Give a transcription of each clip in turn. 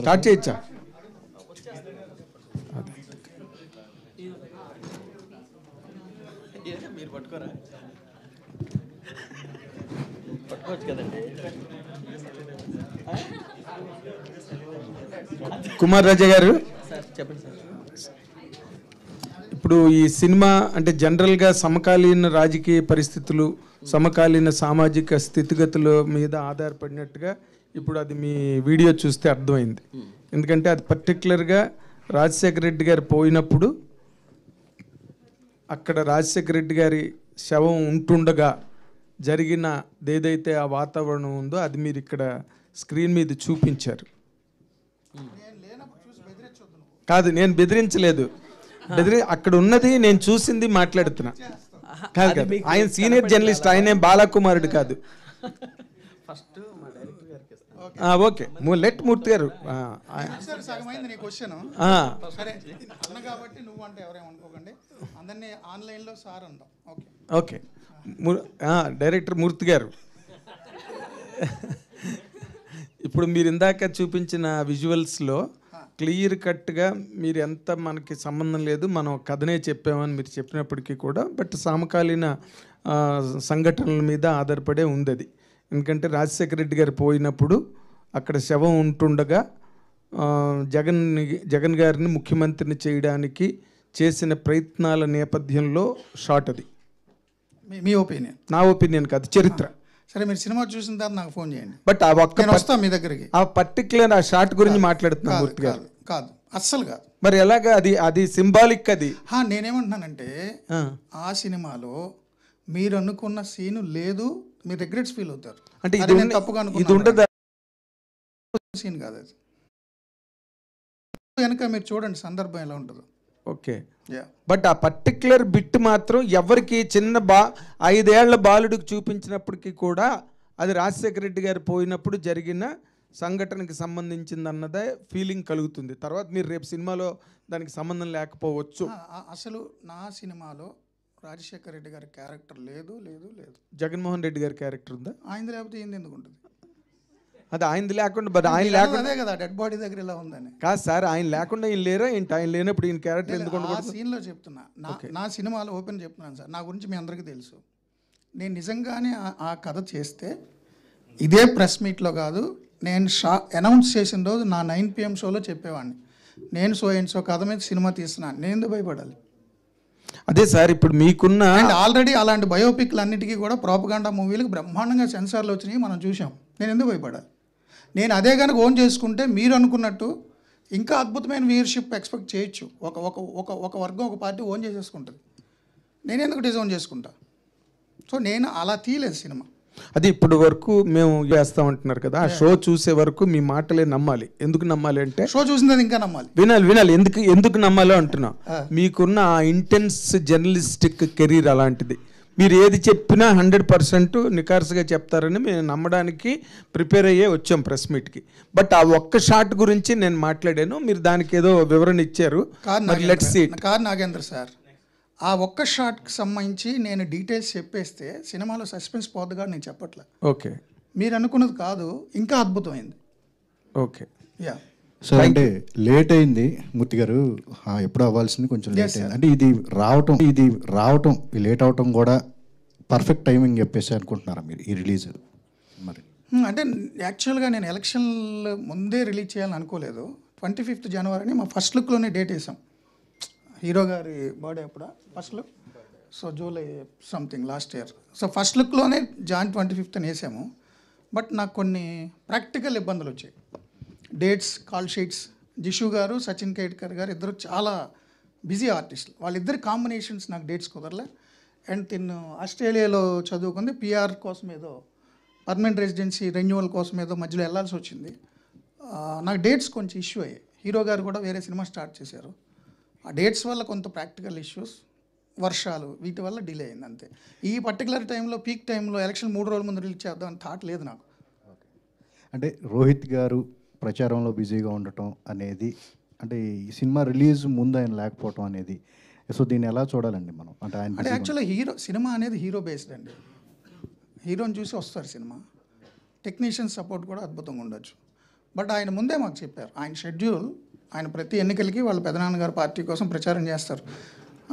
Start చేయొచ్చా? మీరు పట్టుకోరా? పట్టుకోవచ్చు కదండి. కుమార్ రాజా గారు? సార్ చెప్పండి సార్. ఇప్పుడు ఈ సినిమా అంటే జనరల్గా సమకాలీన రాజకీయ పరిస్థితులు సమకాలీన సామాజిక స్థితిగతుల మీద ఆధారపడినట్టుగా ఇప్పుడు అది మీ వీడియో చూస్తే అర్థమైంది. ఎందుకంటే అది పర్టికులర్గా రాజశేఖర రెడ్డి గారు పోయినప్పుడు అక్కడ రాజశేఖర రెడ్డి గారి శవం ఉంటుండగా జరిగిన ఏదైతే ఆ వాతావరణం ఉందో అది మీరు ఇక్కడ స్క్రీన్ మీద చూపించారు. కాదు నేను బెదిరించలేదు. బెదిరి అక్కడ ఉన్నది నేను చూసింది మాట్లాడుతున్నా. కాదు కాదు ఆయన సీనియర్ జర్నలిస్ట్ ఆయనే బాలకుమారుడు కాదు. ఫస్ట్ మా డైరెక్టర్ గారికి ఇస్తాను. ఆ, ఓకే. ము- లెట్ మూర్తి గారు ఆ, ఆ- సార్ సగమైంది నీ క్వశ్చన్ ఆ, సరే అన్న కాబట్టి నువ్వు అంటే ఎవరేమనుకోకండి అందరినీ ఆన్లైన్లో సార్ అంటాం ఓకే. ఓకే. ము- ఆ, డైరెక్టర్ మూర్తి గారు. ఇప్పుడు మీరు ఇందాక చూపించిన విజువల్స్లో క్లియర్ కట్గా మీరు ఎంత మనకి సంబంధం లేదు మనం కథనే చెప్పామని మీరు చెప్పినప్పటికీ కూడా బట్ సమకాలీన సంఘటనల మీద ఆధారపడే ఉంది అది ఎందుకంటే రాజశేఖర రెడ్డి గారు పోయినప్పుడు అక్కడ శవం ఉంటుండగా జగన్ జగన్ గారిని ముఖ్యమంత్రిని చేయడానికి చేసిన ప్రయత్నాల నేపథ్యంలో షాట్ అది. మీ ఒపీనియన్? నా ఒపీనియన్ కాదు చరిత్ర. సరే మీరు సినిమా చూసిన తర్వాత నాకు ఫోన్ చేయండి. బట్ ఆ ఒక్క నేను వస్తాను మీ దగ్గరికి. ఆ పర్టికులర్ ఆ షాట్ గురించి మాట్లాడుతున్నా కాదు అస్సలు కాదు. మరి ఎలాగా అది అది సింబాలిక్ అది? నేనేమంటున్నానంటే ఆ. సినిమాలో మీరు అనుకున్న సీను లేదు మీరు రిగ్రెట్స్ ఫీల్ అవుతారు. అంటే ఇది నేను తప్పుగా ఇది సీన్ కాదు అది. వెనక మీరు చూడండి సందర్భం ఎలా ఉంటుందో. ఓకే. బట్ ఆ పర్టికులర్ బిట్ మాత్రం ఎవరికి చిన్న బా ఐదేళ్ళ బాలుడికి చూపించినప్పటికీ కూడా అది రాజశేఖర రెడ్డి గారు పోయినప్పుడు జరిగిన సంఘటనకి సంబంధించింది అన్నదే ఫీలింగ్ కలుగుతుంది. తర్వాత మీరు రేపు సినిమాలో దానికి సంబంధం లేకపోవచ్చు. అసలు నా సినిమాలో రాజశేఖర్ రెడ్డి గారి క్యారెక్టర్ లేదు లేదు లేదు. జగన్మోహన్ రెడ్డి గారి క్యారెక్టర్ ఉందా? ఆయన లేకపోతే ఏంది ఎందుకు ఉంటుంది? అది ఆయనది లేకుండా బట్ ఆయన లేకుండా అదే కదా డెడ్ బాడీ దగ్గర ఇలా ఉందని. కాదు సార్ ఆయన లేకుండా ఈయన లేరా ఏంటి? ఆయన లేనప్పుడు ఈయన క్యారెక్టర్ ఎందుకు సీన్లో చెప్తున్నా. నా నా సినిమాలో ఓపెన్ చెప్తున్నాను సార్. నా గురించి మీ అందరికీ తెలుసు. నేను నిజంగానే ఆ- కథ చేస్తే ఇదే ప్రెస్ మీట్లో కాదు నేను షా అనౌన్స్ చేసిన రోజు నా నైన్ పిఎం షోలో చెప్పేవాడిని. నేను సో అండ్ సో కథ మీద సినిమా తీస్తున్నాను నేను ఎందుకు భయపడాలి? అదే సార్ ఇప్పుడు మీకున్న ఆల్రెడీ అలాంటి బయోపిక్లు అన్నిటికీ కూడా ప్రాపగాండా మూవీలకు బ్రహ్మాండంగా సెన్సార్లు వచ్చినాయి మనం చూసాం నేను ఎందుకు భయపడాలి? నేను అదే కనుక ఓన్ చేసుకుంటే మీరు అనుకున్నట్టు ఇంకా అద్భుతమైన వ్యూయర్షిప్ ఎక్స్పెక్ట్ చేయొచ్చు. ఒక ఒక ఒక ఒక వర్గం ఒక పార్టీ ఓన్ చేసేసుకుంటుంది. నేను ఎందుకు డిజోన్ చేసుకుంటా? సో నేను అలా తీయలేదు సినిమా. అది ఇప్పుడు వరకు మేము వేస్తామంటున్నారు కదా ఆ షో చూసే వరకు మీ మాటలే నమ్మాలి. ఎందుకు నమ్మాలి అంటే షో చూసింది ఇంకా నమ్మాలి. వినాలి వినాలి. ఎందుకు ఎందుకు నమ్మాలో అంటున్నా. మీకున్న ఆ ఇంటెన్స్ జర్నలిస్టిక్ కెరీర్ అలాంటిది. మీరు ఏది చెప్పినా హండ్రెడ్ పర్సెంట్ నికార్సుగా చెప్తారని మేము నమ్మడానికి ప్రిపేర్ అయ్యే వచ్చాం ప్రెస్ మీట్కి. బట్ ఆ ఒక్క షాట్ గురించి నేను మాట్లాడాను. మీరు దానికి ఏదో వివరణ ఇచ్చారు. సీ నాగేంద్ర కార్ నాగేంద్ర సార్. ఆ ఒక్క షాట్కి సంబంధించి నేను డీటెయిల్స్ చెప్పేస్తే సినిమాలో సస్పెన్స్ పోద్దుగా నేను చెప్పట్లే. ఓకే. మీరు అనుకున్నది కాదు. ఇంకా అద్భుతమైంది. ఓకే. యా. సార్ అంటే లేట్ అయింది మూర్తి గారు. ఎప్పుడు అవ్వాల్సింది కొంచెం లేట్ అయింది అంటే ఇది రావటం ఇది రావటం లేట్ అవటం కూడా పర్ఫెక్ట్ టైమింగ్ చెప్పేసి అనుకుంటున్నారా మీరు ఈ రిలీజ్ మరి అంటే యాక్చువల్గా నేను ఎలక్షన్ ముందే రిలీజ్ చేయాలని అనుకోలేదు. ట్వంటీ ఫిఫ్త్ జనవరిని మా ఫస్ట్ లుక్లోనే డేట్ వేసాం. హీరో గారి బర్త్డే అప్పుడు first look so July something last year so first లుక్లోనే Jan twenty fifth అని వేసాము. బట్ నాకు కొన్ని ప్రాక్టికల్ ఇబ్బందులు వచ్చాయి. Dates call sheets. జిషు గారు సచిన్ కేట్కర్ గారు ఇద్దరు చాలా బిజీ ఆర్టిస్టులు. వాళ్ళిద్దరి కాంబినేషన్స్ నాకు డేట్స్ కుదరలే. అండ్ తిన్ను ఆస్ట్రేలియాలో చదువుకుంది. పిఆర్ కోసం ఏదో పర్మనెంట్ రెసిడెన్సీ రెన్యువల్ కోసం ఏదో మధ్యలో వెళ్ళాల్సి వచ్చింది. నాకు డేట్స్ కొంచెం ఇష్యూ అయ్యాయి. హీరో గారు కూడా వేరే సినిమా స్టార్ట్ చేశారు. ఆ డేట్స్ వల్ల కొంత ప్రాక్టికల్ ఇష్యూస్ వర్షాలు వీటి వల్ల డిలే అయింది అంతే. ఈ పర్టికులర్ టైంలో పీక్ టైంలో ఎలక్షన్ మూడు రోజుల ముందు రిలీజ్ చేద్దాం అని థాట్ లేదు నాకు. అంటే రోహిత్ గారు ప్రచారంలో బిజీగా ఉండటం అనేది అంటే ఈ సినిమా రిలీజ్ ముందు ఆయన లేకపోవటం అనేది సో దీన్ని ఎలా చూడాలండి మనం? అంటే ఆయన యాక్చువల్గా హీరో సినిమా అనేది హీరో బేస్డ్ అండి. హీరోని చూసి వస్తారు సినిమా. టెక్నీషియన్ సపోర్ట్ కూడా అద్భుతంగా ఉండొచ్చు. బట్ ఆయన ముందే మాకు చెప్పారు ఆయన షెడ్యూల్ ఆయన ప్రతి ఎన్నికలకి వాళ్ళ పెదనాన్నగారు పార్టీ కోసం ప్రచారం చేస్తారు.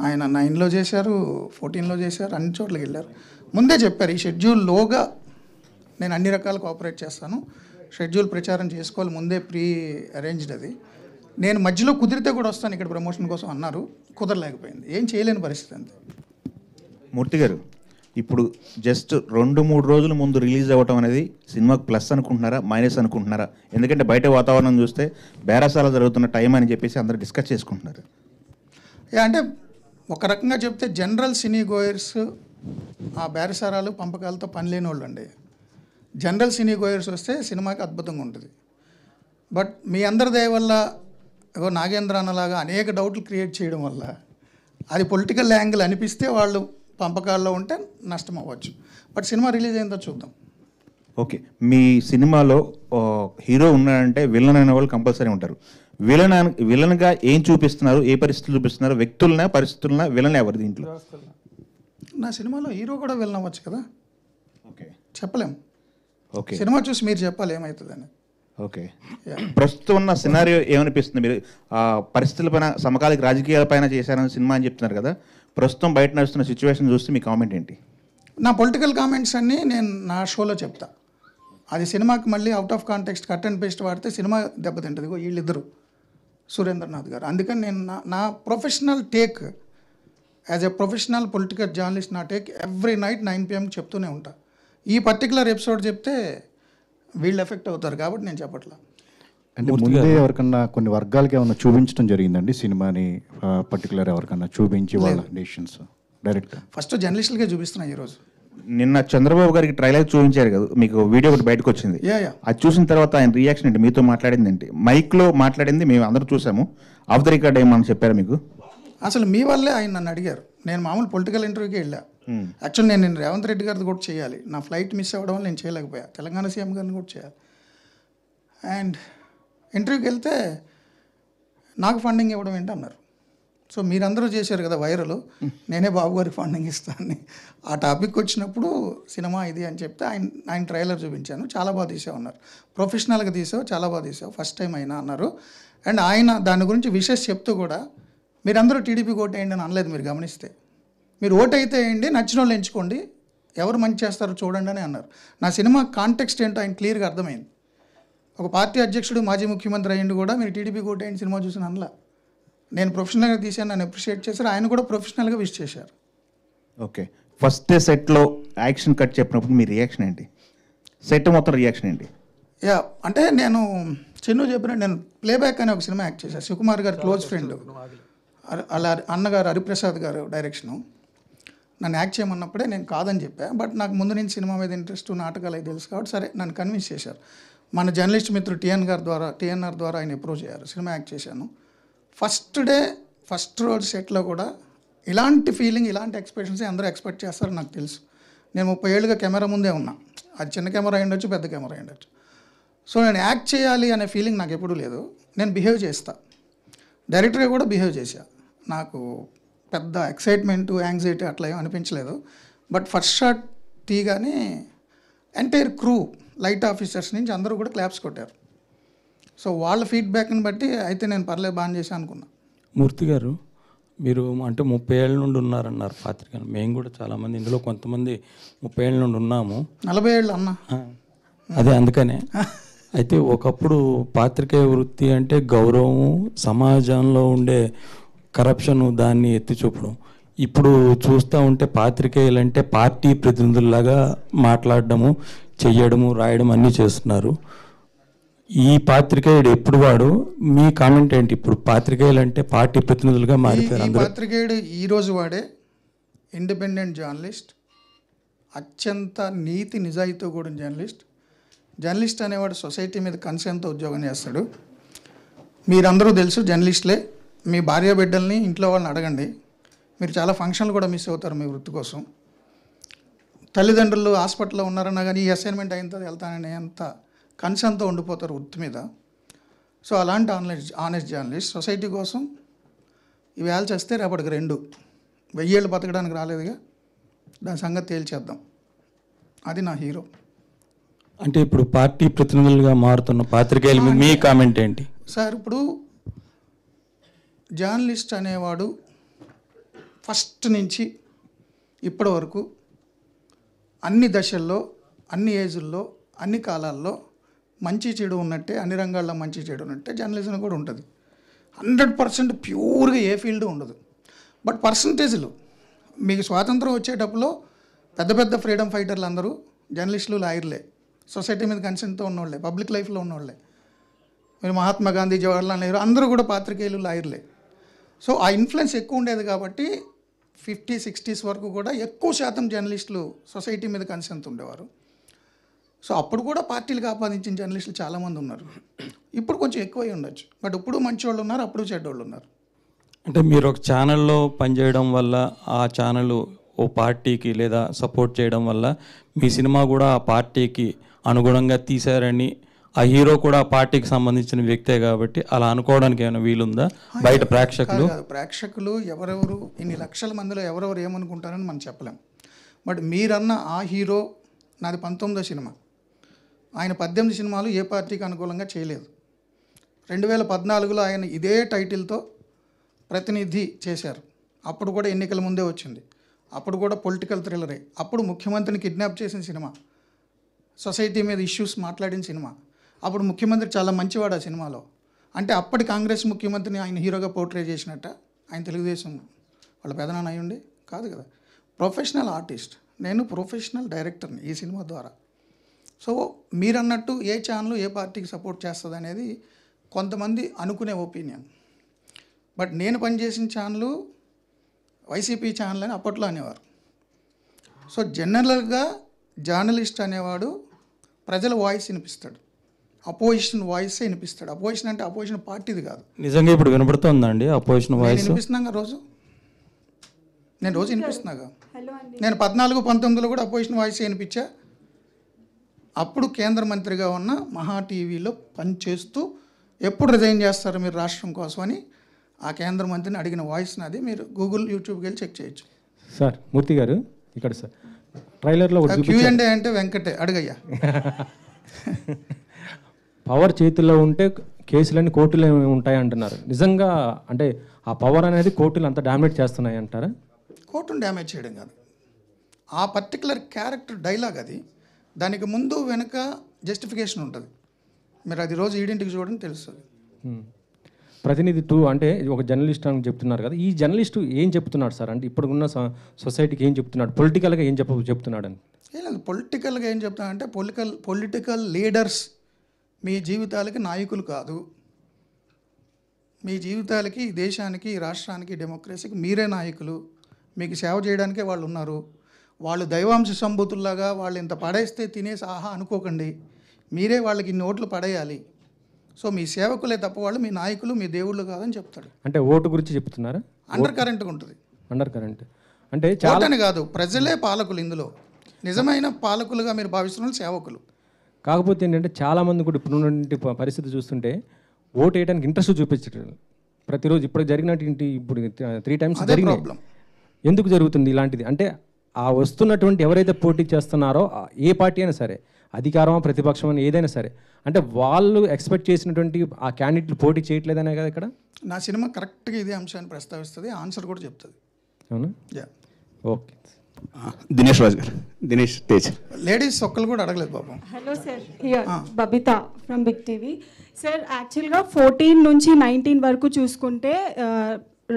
ఆయన నైన్లో చేశారు ఫోర్టీన్లో చేశారు అన్ని చోట్లకి వెళ్ళారు. ముందే చెప్పారు ఈ షెడ్యూల్లోగా నేను అన్ని రకాల కోఆపరేట్ చేస్తాను. షెడ్యూల్ ప్రచారం చేసుకోవాలి ముందే ప్రీ అరేంజ్డ్ అది. నేను మధ్యలో కుదిరితే కూడా వస్తాను ఇక్కడ ప్రమోషన్ కోసం అన్నారు కుదరలేకపోయింది. ఏం చేయలేని పరిస్థితి అంతే. మూర్తి గారు ఇప్పుడు జస్ట్ రెండు మూడు రోజుల ముందు రిలీజ్ అవ్వటం అనేది సినిమాకి ప్లస్ అనుకుంటున్నారా మైనస్ అనుకుంటున్నారా? ఎందుకంటే బయట వాతావరణం చూస్తే బేరసాల జరుగుతున్న టైం అని చెప్పేసి అందరూ డిస్కస్ చేసుకుంటున్నారు. అంటే ఒక రకంగా చెప్తే జనరల్ సినీ గోయర్స్ ఆ బేరసారాలు పంపకాలతో పని లేని వాళ్ళు అండి జనరల్ సినీ గోయర్స్ వస్తే సినిమాకి అద్భుతంగా ఉంటుంది. బట్ మీ అందరి దయ వల్ల నాగేంద్ర అన్నలాగా అనేక డౌట్లు క్రియేట్ చేయడం వల్ల అది పొలిటికల్ యాంగిల్ అనిపిస్తే వాళ్ళు పంపకాల్లో ఉంటే నష్టం అవ్వచ్చు. బట్ సినిమా రిలీజ్ అయిందో చూద్దాం. ఓకే. మీ సినిమాలో హీరో ఉన్నాడంటే విలన్ అనే వాళ్ళు కంపల్సరీ ఉంటారు. విలన్ అన- విలన్గా ఏం చూపిస్తున్నారు? ఏ పరిస్థితులు చూపిస్తున్నారు? వ్యక్తులనా పరిస్థితులనా? విలన్ ఎవరు దీంట్లో? నా సినిమాలో హీరో కూడా వెళ్ళనవచ్చు కదా? ఓకే. చెప్పలేం. ఓకే. సినిమా చూసి మీరు చెప్పాలి ఏమవుతుందని ఓకే. ప్రస్తుతం ఉన్న సినారియో ఏమనిపిస్తుంది? మీరు ఆ పరిస్థితుల పైన సమకాలిక రాజకీయాల పైన చేశారని సినిమా అని చెప్తున్నారు కదా. ప్రస్తుతం బయట నడుస్తున్న సిచ్యువేషన్ చూస్తే మీ కామెంట్ ఏంటి? నా పొలిటికల్ కామెంట్స్ అన్నీ నేను నా షోలో చెప్తా. అది సినిమాకి మళ్ళీ out of context cut and paste వాడితే సినిమా దెబ్బతింటుంది. వీళ్ళిద్దరు. సురేంద్రనాథ్ గారు. అందుకని నేను నా నా professional take as a professional political journalist నా take every night nine PM చెప్తూనే ఉంటా. ఈ పర్టికులర్ ఎపిసోడ్ చెప్తే వీళ్ళు ఎఫెక్ట్ అవుతారు కాబట్టి నేను చెప్పట్లా. అంటే ముందే ఎవరికన్నా కొన్ని వర్గాలకి ఏమన్నా చూపించడం జరిగిందండి? సినిమాని పర్టికులర్ ఎవరికన్నా చూపించి వాళ్ళ డెసిషన్స్ డైరెక్ట్ ఫస్ట్ జర్నలిస్టులకే చూపిస్తున్నా ఈరోజు. నిన్న చంద్రబాబు గారికి ట్రైలర్ చూపించారు కదా. మీకు వీడియో ఒకటి బయటకు వచ్చింది. యా యా అది చూసిన తర్వాత ఆయన రియాక్షన్ ఏంటి? మీతో మాట్లాడింది ఏంటి? మైక్లో మాట్లాడింది మేము అందరూ చూసాము. ఆఫ్ ద రికార్డ్ ఏమని చెప్పారు మీకు? అసలు మీ వల్లే ఆయన నన్ను అడిగారు. నేను మామూలు పొలిటికల్ ఇంటర్వ్యూకి వెళ్ళా. యాక్చువల్ నేను నేను రేవంత్ రెడ్డి గారిది కూడా చేయాలి. నా ఫ్లైట్ మిస్ అవ్వడం వల్ల నేను చేయలేకపోయా. తెలంగాణ సీఎం గారిని కూడా చేయాలి. అండ్ ఇంటర్వ్యూకి వెళ్తే నాకు ఫండింగ్ ఇవ్వడం ఏంటి అన్నారు. సో మీరందరూ చేశారు కదా వైరల్ నేనే బాబు గారికి ఫండింగ్ ఇస్తానని. ఆ టాపిక్ వచ్చినప్పుడు సినిమా ఇది అని చెప్తే ఆయన ఆయన ట్రైలర్ చూపించాను. చాలా బాగా తీసావు అన్నారు. ప్రొఫెషనల్గా తీసావు చాలా బాగా తీసావు. ఫస్ట్ టైం అయినా అన్నారు. అండ్ ఆయన దాని గురించి విషెస్ చెప్తూ కూడా మీరందరూ టీడీపీకి ఓటు వేయండి అని అనలేదు మీరు గమనిస్తే. మీరు ఓటు అయితే వేయండి నచ్చిన వాళ్ళు ఎంచుకోండి. ఎవరు మంచి చేస్తారో చూడండి అని అన్నారు. నా సినిమా కాంటెక్స్ట్ ఏంటో ఆయన క్లియర్గా అర్థమైంది. ఒక పార్టీ అధ్యక్షుడు మాజీ ముఖ్యమంత్రి అయ్యిండు కూడా మీరు టీడీపీ కోటేయండి సినిమా చూసిన అనలా. నేను ప్రొఫెషనల్గా తీసాను నన్ను అప్రిషియేట్ చేశారు ఆయన కూడా ప్రొఫెషనల్గా విష్ చేశారు. ఓకే. ఫస్ట్ డే సెట్లో యాక్షన్ కట్ చెప్పినప్పుడు మీ రియాక్షన్ ఏంటి? సెట్ మొత్తం రియాక్షన్ ఏంటి? యా అంటే నేను చిన్ను చెప్పిన నేను ప్లేబ్యాక్ అనే ఒక సినిమా యాక్ట్ చేశాను. శివకుమార్ గారి క్లోజ్ ఫ్రెండ్. అలా అన్నగారు హరిప్రసాద్ గారు డైరెక్షను. నన్ను యాక్ట్ చేయమన్నప్పుడే నేను కాదని చెప్పాను బట్ నాకు ముందు నుంచి సినిమా మీద ఇంట్రెస్ట్ నాటకాలు అవి తెలుసు కాబట్టి సరే నన్ను కన్విన్స్ చేశారు. మన జర్నలిస్ట్ మిత్రుడు టిఎన్ గారి ద్వారా టిఎన్ఆర్ ద్వారా ఆయన అప్రోచ్ అయ్యారు. సినిమా యాక్ట్ చేశాను. ఫస్ట్ డే ఫస్ట్ రోజు సెట్లో కూడా ఇలాంటి ఫీలింగ్ ఇలాంటి ఎక్స్ప్రెషన్స్ అందరూ ఎక్స్పెక్ట్ చేస్తారు నాకు తెలుసు. నేను ముప్పై ఏళ్ళుగా కెమెరా ముందే ఉన్నా. అది చిన్న కెమెరా అయ్యుండొచ్చు ఉండొచ్చు పెద్ద కెమెరా ఉండొచ్చు. సో నేను యాక్ట్ చేయాలి అనే ఫీలింగ్ నాకు ఎప్పుడూ లేదు. నేను బిహేవ్ చేస్తా. డైరెక్టర్గా కూడా బిహేవ్ చేశా. నాకు పెద్ద ఎక్సైట్మెంట్ యాంగ్జైటీ అట్లా ఏం అనిపించలేదు. బట్ ఫస్ట్ షాట్ తీయగానే ఎంటైర్ క్రూ లైట్ ఆఫీసర్స్ నుంచి అందరూ కూడా క్లాప్స్ కొట్టారు. సో వాళ్ళ ఫీడ్బ్యాక్ని బట్టి అయితే నేను పర్లేదు బాగా చేశాను అనుకున్నా. మూర్తి గారు మీరు అంటే ముప్పై ఏళ్ళ నుండి ఉన్నారన్నారు పాత్రికలు మేము కూడా చాలామంది ఇందులో కొంతమంది ముప్పై ఏళ్ళ నుండి ఉన్నాము. నలభై ఏళ్ళు అన్న. అదే అందుకనే. అయితే ఒకప్పుడు పాత్రికేయ వృత్తి అంటే గౌరవం సమాజంలో ఉండే కరప్షన్ దాన్ని ఎత్తి చూపడం ఇప్పుడు చూస్తూ ఉంటే పాత్రికేయులు అంటే పార్టీ ప్రతినిధుల్లాగా మాట్లాడడము చెయ్యడము రాయడం అన్నీ చేస్తున్నారు. ఈ పాత్రికేయుడు ఎప్పుడు వాడు? మీ కామెంట్ ఏంటి? ఇప్పుడు పాత్రికేయులు అంటే పార్టీ ప్రతినిధులుగా మారిపోయారు అందరూ. పత్రికేయుడు ఈరోజు వాడే ఇండిపెండెంట్ జర్నలిస్ట్ అత్యంత నీతి నిజాయితీతో కూడిన జర్నలిస్ట్ జర్నలిస్ట్ అనేవాడు సొసైటీ మీద కన్సర్న్తో ఉద్యోగం చేస్తాడు. మీరందరూ తెలుసు జర్నలిస్టులే మీ భార్య బిడ్డల్ని ఇంట్లో వాళ్ళని అడగండి. మీరు చాలా ఫంక్షన్లు కూడా మిస్ అవుతారు మీ వృత్తి కోసం. తల్లిదండ్రులు హాస్పిటల్లో ఉన్నారన్నా కానీ ఈ అసైన్మెంట్ అయిన తర్వాత వెళ్తానని అంత కన్సర్న్తో ఉండిపోతారు వృత్తి మీద. సో అలాంటి ఆనెస్ట్ ఆనెస్ట్ జర్నలిస్ట్ సొసైటీ కోసం ఇవేళ చేస్తే రేపటికి రెండు. వెయ్యేళ్ళు బతకడానికి రాలేదుగా. దాని సంగతి తేల్చేద్దాం. అది నా హీరో. అంటే ఇప్పుడు పార్టీ ప్రతినిధులుగా మారుతున్న పాత్రికేయుల మీద మీ కామెంట్ ఏంటి? సార్ ఇప్పుడు జర్నలిస్ట్ అనేవాడు ఫస్ట్ నుంచి ఇప్పటి వరకు అన్ని దశల్లో అన్ని ఏజుల్లో అన్ని కాలాల్లో మంచి చెడు ఉన్నట్టే అన్ని రంగాల్లో మంచి చెడు ఉన్నట్టే జర్నలిజం కూడా ఉంటుంది. హండ్రెడ్ పర్సెంట్ ప్యూర్గా ఏ ఫీల్డ్ ఉండదు. బట్ పర్సంటేజ్లు మీకు స్వాతంత్రం వచ్చేటప్పుడు పెద్ద పెద్ద ఫ్రీడమ్ ఫైటర్లు అందరూ జర్నలిస్టులు లాయర్లే. సొసైటీ మీద కన్సెంట్తో ఉన్నోళ్ళే పబ్లిక్ లైఫ్లో ఉన్నోళ్ళే. మీరు మహాత్మా గాంధీ జవహర్లాల్ నెహ్రూ అందరూ కూడా పాత్రికేయులు లాయర్లే. సో ఆ ఇన్ఫ్లుయెన్స్ ఎక్కువ ఉండేది కాబట్టి ఫిఫ్టీ సిక్స్టీస్ వరకు కూడా ఎక్కువ శాతం జర్నలిస్టులు సొసైటీ మీద కన్సెంట్ ఉండేవారు. సో అప్పుడు కూడా పార్టీలకు ఆపాదించిన జర్నలిస్టులు చాలామంది ఉన్నారు. ఇప్పుడు కొంచెం ఎక్కువై ఉండొచ్చు. బట్ ఇప్పుడు మంచి వాళ్ళు ఉన్నారు అప్పుడు చెడ్డోళ్ళు ఉన్నారు. అంటే మీరు ఒక ఛానల్లో పనిచేయడం వల్ల ఆ ఛానల్ ఓ పార్టీకి లేదా సపోర్ట్ చేయడం వల్ల మీ సినిమా కూడా ఆ పార్టీకి అనుగుణంగా తీశారని ఆ హీరో కూడా పార్టీకి సంబంధించిన వ్యక్తే కాబట్టి అలా అనుకోవడానికి ఏమైనా వీలుందా? బయట ప్రేక్షకులు? ప్రేక్షకులు ఎవరెవరు ఇన్ని లక్షల మందిలో ఎవరెవరు ఏమనుకుంటారని మనం చెప్పలేం. బట్ మీరన్న ఆ హీరో నాది పంతొమ్మిదో సినిమా. ఆయన పద్దెనిమిది సినిమాలు ఏ పార్టీకి అనుకూలంగా చేయలేదు. రెండు వేల పద్నాలుగులో ఆయన ఇదే టైటిల్తో ప్రతినిధి చేశారు. అప్పుడు కూడా ఎన్నికల ముందే వచ్చింది. అప్పుడు కూడా పొలిటికల్ థ్రిల్లరే. అప్పుడు ముఖ్యమంత్రిని కిడ్నాప్ చేసిన సినిమా. సొసైటీ మీద ఇష్యూస్ మాట్లాడిన సినిమా. అప్పుడు ముఖ్యమంత్రి చాలా మంచివాడు ఆ సినిమాలో. అంటే అప్పటి కాంగ్రెస్ ముఖ్యమంత్రిని ఆయన హీరోగా పోర్ట్రే చేసినట్ట ఆయన తెలుగుదేశం వాళ్ళ పెదనాన్న అయ్యుండి కాదు కదా. Professional artist. నేను ప్రొఫెషనల్ డైరెక్టర్ని ఈ సినిమా ద్వారా. సో మీరన్నట్టు ఏ ఛానల్ ఏ పార్టీకి సపోర్ట్ చేస్తుంది అనేది కొంతమంది అనుకునే ఒపీనియన్. బట్ నేను పనిచేసిన ఛానల్ వైసీపీ ఛానల్ అని అప్పట్లో అనేవారు. సో జనరల్గా జర్నలిస్ట్ అనేవాడు ప్రజల వాయిస్ వినిపిస్తాడు. అపోజిషన్ వాయిస్ వినిపిస్తాడు. అపోజిషన్ అంటే అపోజిషన్ పార్టీది కాదు. నిజంగా ఇప్పుడు వినపడుతుందండి అపోజిషన్ నేను వాయిస్? వినిపిస్తున్నాగా రోజు? నేను రోజు వినిపిస్తున్నాగా? నేను పద్నాలుగు పంతొమ్మిదిలో కూడా అపోజిషన్ వాయిస్ వినిపించా. అప్పుడు కేంద్ర మంత్రిగా ఉన్న మహా టీవీలో పనిచేస్తూ ఎప్పుడు రిజైన్ చేస్తారు మీరు రాష్ట్రం కోసం అని ఆ కేంద్ర మంత్రిని అడిగిన వాయిస్ నాది. మీరు గూగుల్ యూట్యూబ్కి వెళ్ళి చెక్ చేయొచ్చు. సార్ మూర్తి గారు ఇక్కడ సార్. ట్రైలర్లో అంటే వెంకటే. అడుగయ్యా. పవర్ చేతుల్లో ఉంటే కేసులన్నీ కోర్టులో ఉంటాయి అంటున్నారు నిజంగా అంటే ఆ పవర్ అనేది కోర్టులు అంత డామినేట్ చేస్తున్నాయి అంటారా? కోర్టును డ్యామేజ్ చేయడం కాదు. ఆ పర్టికులర్ క్యారెక్టర్ డైలాగ్ అది. దానికి ముందు వెనుక జస్టిఫికేషన్ ఉంటుంది. మీరు అది రోజు ఈడింటికి చూడండి తెలుస్తుంది. ప్రతినిధి టూ అంటే ఒక జర్నలిస్ట్ అని చెప్తున్నారు కదా ఈ జర్నలిస్ట్ ఏం చెప్తున్నాడు సార్? అంటే ఇప్పుడున్న సొ- సొసైటీకి ఏం చెప్తున్నాడు? పొలిటికల్గా ఏం చెప్ప చెప్తున్నాడు అని లేదు పొలిటికల్గా ఏం చెప్తానంటే పొలిటికల్ పొలిటికల్ లీడర్స్ మీ జీవితాలకి నాయకులు కాదు. మీ జీవితాలకి ఈ దేశానికి ఈ రాష్ట్రానికి డెమోక్రసీకి మీరే నాయకులు. మీకు సేవ చేయడానికే వాళ్ళు ఉన్నారు. వాళ్ళు దైవాంశ సంభూతుల్లాగా వాళ్ళు ఇంత పడేస్తే తినేసి ఆహా అనుకోకండి. మీరే వాళ్ళకి ఇన్ని ఓట్లు పడేయాలి. సో మీ సేవకులే తప్ప వాళ్ళు మీ నాయకులు మీ దేవుళ్ళు కాదని చెప్తాడు. అంటే ఓటు గురించి చెప్తున్నారా? అండర్ కరెంట్గా ఉంటుంది. అండర్ కరెంట్ అంటే చాలా కాదు ప్రజలే పాలకులు ఇందులో. నిజమైన పాలకులుగా మీరు భావిస్తున్న వాళ్ళు సేవకులు. కాకపోతే ఏంటంటే చాలామంది కూడా ఇప్పుడున్నటువంటి పరిస్థితి చూస్తుంటే ఓటు వేయడానికి ఇంట్రెస్ట్ చూపించడం ప్రతిరోజు ఇప్పుడు జరిగినటువంటి ఇప్పుడు త్రీ టైమ్స్ జరిగినాయి. ఎందుకు జరుగుతుంది ఇలాంటిది? అంటే ఆ వస్తున్నటువంటి ఎవరైతే పోటీ చేస్తున్నారో ఏ పార్టీ అయినా సరే అధికారం ప్రతిపక్షం అని ఏదైనా సరే అంటే వాళ్ళు ఎక్స్పెక్ట్ చేసినటువంటి ఆ క్యాండిడేట్లు పోటీ చేయట్లేదనే కదా ఇక్కడ? నా సినిమా కరెక్ట్గా ఇదే అంశాన్ని ప్రస్తావిస్తుంది ఆన్సర్ కూడా చెప్తుంది. అవునా? Yeah okay. దినేష్ రాజు గారు దినేష్ తేజ్. లేడీస్ ఒక్కరు కూడా అడగలేదు పాపం hello sir here Babitha from big TV. Sir యాక్చువల్గా ఫోర్టీన్ నుంచి నైన్టీన్ వరకు చూసుకుంటే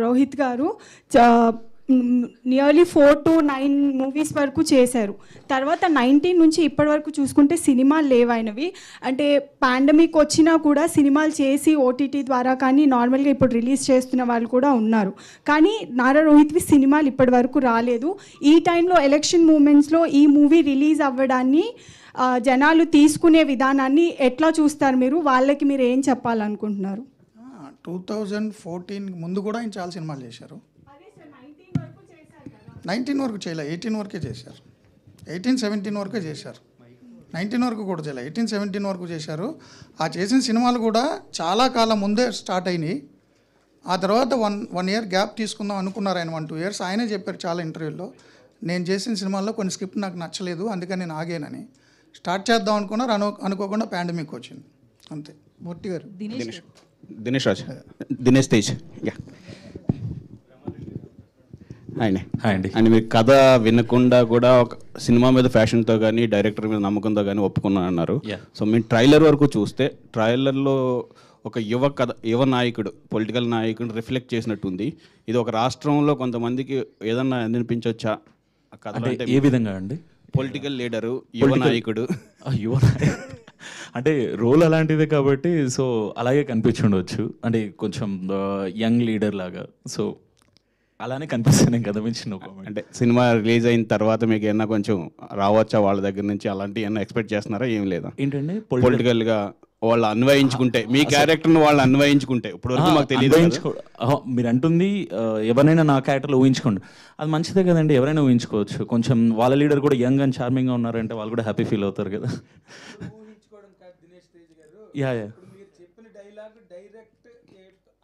రోహిత్ గారు nearly four to nine movies వరకు చేశారు. తర్వాత నైన్టీన్ నుంచి ఇప్పటి వరకు చూసుకుంటే సినిమాలు లేవైనవి. అంటే పాండమిక్ వచ్చినా కూడా సినిమాలు చేసి ఓటీటీ ద్వారా కానీ నార్మల్గా ఇప్పుడు రిలీజ్ చేస్తున్న వాళ్ళు కూడా ఉన్నారు. కానీ నారా రోహిత్వి సినిమాలు ఇప్పటి వరకు రాలేదు. ఈ టైంలో ఎలక్షన్ మూమెంట్స్లో ఈ మూవీ రిలీజ్ అవ్వడాన్ని జనాలు తీసుకునే విధానాన్ని ఎట్లా చూస్తారు మీరు? వాళ్ళకి మీరు ఏం చెప్పాలనుకుంటున్నారు? టూ థౌజండ్ ఫోర్టీన్ ముందు కూడా ఆయన చాలా సినిమాలు చేశారు. నైన్టీన్ వరకు చేయలే ఎయిటీన్ వరకే చేశారు. ఎయిటీన్ సెవెంటీన్ వరకే చేశారు. నైన్టీన్ వరకు కూడా చేయలే ఎయిటీన్ సెవెంటీన్ వరకు చేశారు. ఆ చేసిన సినిమాలు కూడా చాలా కాలం ముందే స్టార్ట్ అయినాయి. ఆ తర్వాత వన్ వన్ ఇయర్ గ్యాప్ తీసుకుందాం అనుకున్నారు ఆయన వన్ టూ ఇయర్స్. ఆయనే చెప్పారు చాలా ఇంటర్వ్యూల్లో నేను చేసిన సినిమాల్లో కొన్ని స్క్రిప్ట్ నాకు నచ్చలేదు అందుకని నేను ఆగానని. స్టార్ట్ చేద్దాం అనుకున్నారు అను అనుకోకుండా పాండమిక్ వచ్చింది. అంతే. మూర్తి గారు. దినేష్ దినేష్ రాజ్. దినేష్ తేజ్. యా. అండి అండి. అండ్ మీరు కథ వినకుండా కూడా ఒక సినిమా మీద ఫ్యాషన్తో కానీ డైరెక్టర్ మీద నమ్మకంతో కానీ ఒప్పుకున్నాను అన్నారు. సో మేము ట్రైలర్ వరకు చూస్తే ట్రైలర్లో ఒక యువ కథ యువ నాయకుడు పొలిటికల్ నాయకుడు రిఫ్లెక్ట్ చేసినట్టుంది. ఇది ఒక రాష్ట్రంలో కొంతమందికి ఏదన్నా అంటే అంటే ఏ విధంగా అండి? పొలిటికల్ లీడరు యువ నాయకుడు. యువ అంటే రోల్ అలాంటిదే కాబట్టి సో అలాగే కనిపించుండవచ్చు అంటే కొంచెం యంగ్ లీడర్ లాగా. సో అలానే కనిపిస్తాను కదా మించిన అంటే సినిమా రిలీజ్ అయిన తర్వాత మీకు ఏమన్నా కొంచెం రావచ్చా వాళ్ళ దగ్గర నుంచి? అలాంటి ఏమన్నా ఎక్స్పెక్ట్ చేస్తున్నారా? ఏం లేదా? ఏంటండి? పొలిటికల్గా వాళ్ళు అన్వయించుకుంటే మీ క్యారెక్టర్ వాళ్ళు అన్వయించుకుంటే ఇప్పుడు మాకు తెలియదు మీరు అంటుంది ఎవరైనా నా క్యారెక్టర్లో ఊహించుకోండి. అది మంచిదే కదండి ఎవరైనా ఊహించుకోవచ్చు. కొంచెం వాళ్ళ లీడర్ కూడా యంగ్ అండ్ చార్మింగ్గా ఉన్నారంటే వాళ్ళు కూడా హ్యాపీ ఫీల్ అవుతారు కదా. యా యా మీరు చెప్పిన డైలాగ్ డైరెక్ట్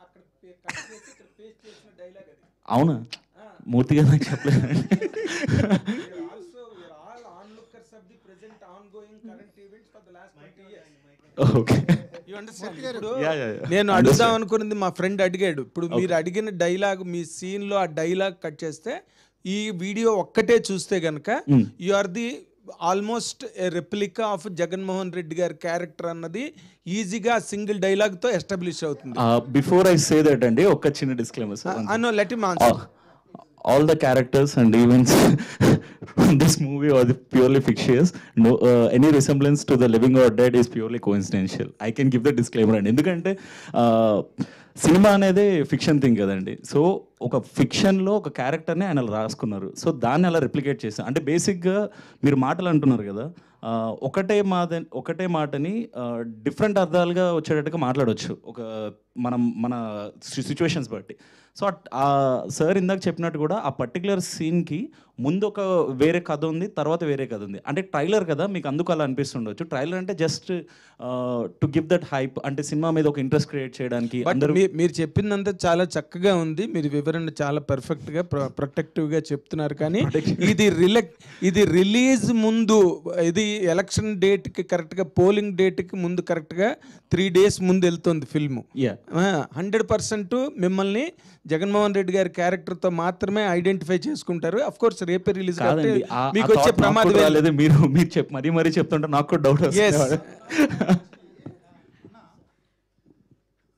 అక్కడ కట్ చేసి ఇక్కడ పేస్ట్ చేసిన డైలాగ్ అది అవునా మూర్తి గారు నాకు చెప్పలేదు also all onlookers of the present ongoing current events for the last 20 years okay You ఇప్పుడు Yeah, yeah, yeah. నేను అడుగుదాం అనుకున్నది మా ఫ్రెండ్ అడిగాడు. ఇప్పుడు మీరు అడిగిన డైలాగ్ మీ సీన్లో ఆ డైలాగ్ కట్ చేస్తే ఈ వీడియో ఒక్కటే చూస్తే గనక you are the almost replica of Jaganmohan Reddy గారి క్యారెక్టర్ అన్నది ఈజీగా సింగిల్ డైలాగ్తో ఎస్టాబ్లిష్ అవుతుంది బిఫోర్ ఐ సే దట్ అండి ఒక చిన్న డిస్క్లైమర్ అన్నో let him the characters and events in this movie are the purely fictitious. No, uh, any resemblance to the living or dead is purely coincidental. I can give the disclaimer అండి ఎందుకంటే cinema అనేది fiction thing కదండి. So ఒక ఫిక్షన్లో ఒక క్యారెక్టర్ని ఆయన రాసుకున్నారు. So దాన్ని అలా రిప్లికేట్ చేశారు అంటే బేసిక్గా మీరు మాటలు అంటున్నారు కదా ఒకటే మాట ఒకటే మాటని డిఫరెంట్ అర్థాలుగా వచ్చేటట్టుగా మాట్లాడవచ్చు ఒక మనం మన సిచ్యువేషన్స్ బట్టి. సో ఆ సార్ ఇందాక చెప్పినట్టు కూడా ఆ పర్టికులర్ సీన్కి ముందు ఒక వేరే కథ ఉంది తర్వాత వేరే కథ ఉంది. అంటే ట్రైలర్ కదా మీకు అందుకు అలా అనిపిస్తుండొచ్చు. ట్రైలర్ అంటే just to give that hype అంటే సినిమా మీద ఒక ఇంట్రెస్ట్ క్రియేట్ చేయడానికి మీరు చెప్పిందంతా చాలా చక్కగా ఉంది. మీరు వివరణ చాలా పర్ఫెక్ట్గా ప్రొటెక్టివ్గా చెప్తున్నారు. కానీ ఇది రిలెక్ ఇది రిలీజ్ ముందు ఇది ఎలక్షన్ డేట్కి కరెక్ట్గా పోలింగ్ డేట్కి ముందు కరెక్ట్గా త్రీ డేస్ ముందు వెళ్తుంది ఫిల్మ్ Yeah. హండ్రెడ్ పర్సెంట్ మిమ్మల్ని జగన్మోహన్ రెడ్డి గారి క్యారెక్టర్తో మాత్రమే ఐడెంటిఫై చేసుకుంటారు. అఫ్ కోర్స్ రేపే రిలీజ్ మీకు వచ్చే ప్రమాదం? రాలేదు. మీరు మీరు చెప్ మరీ మరీ చెప్తుంటే నాకు కూడా డౌట్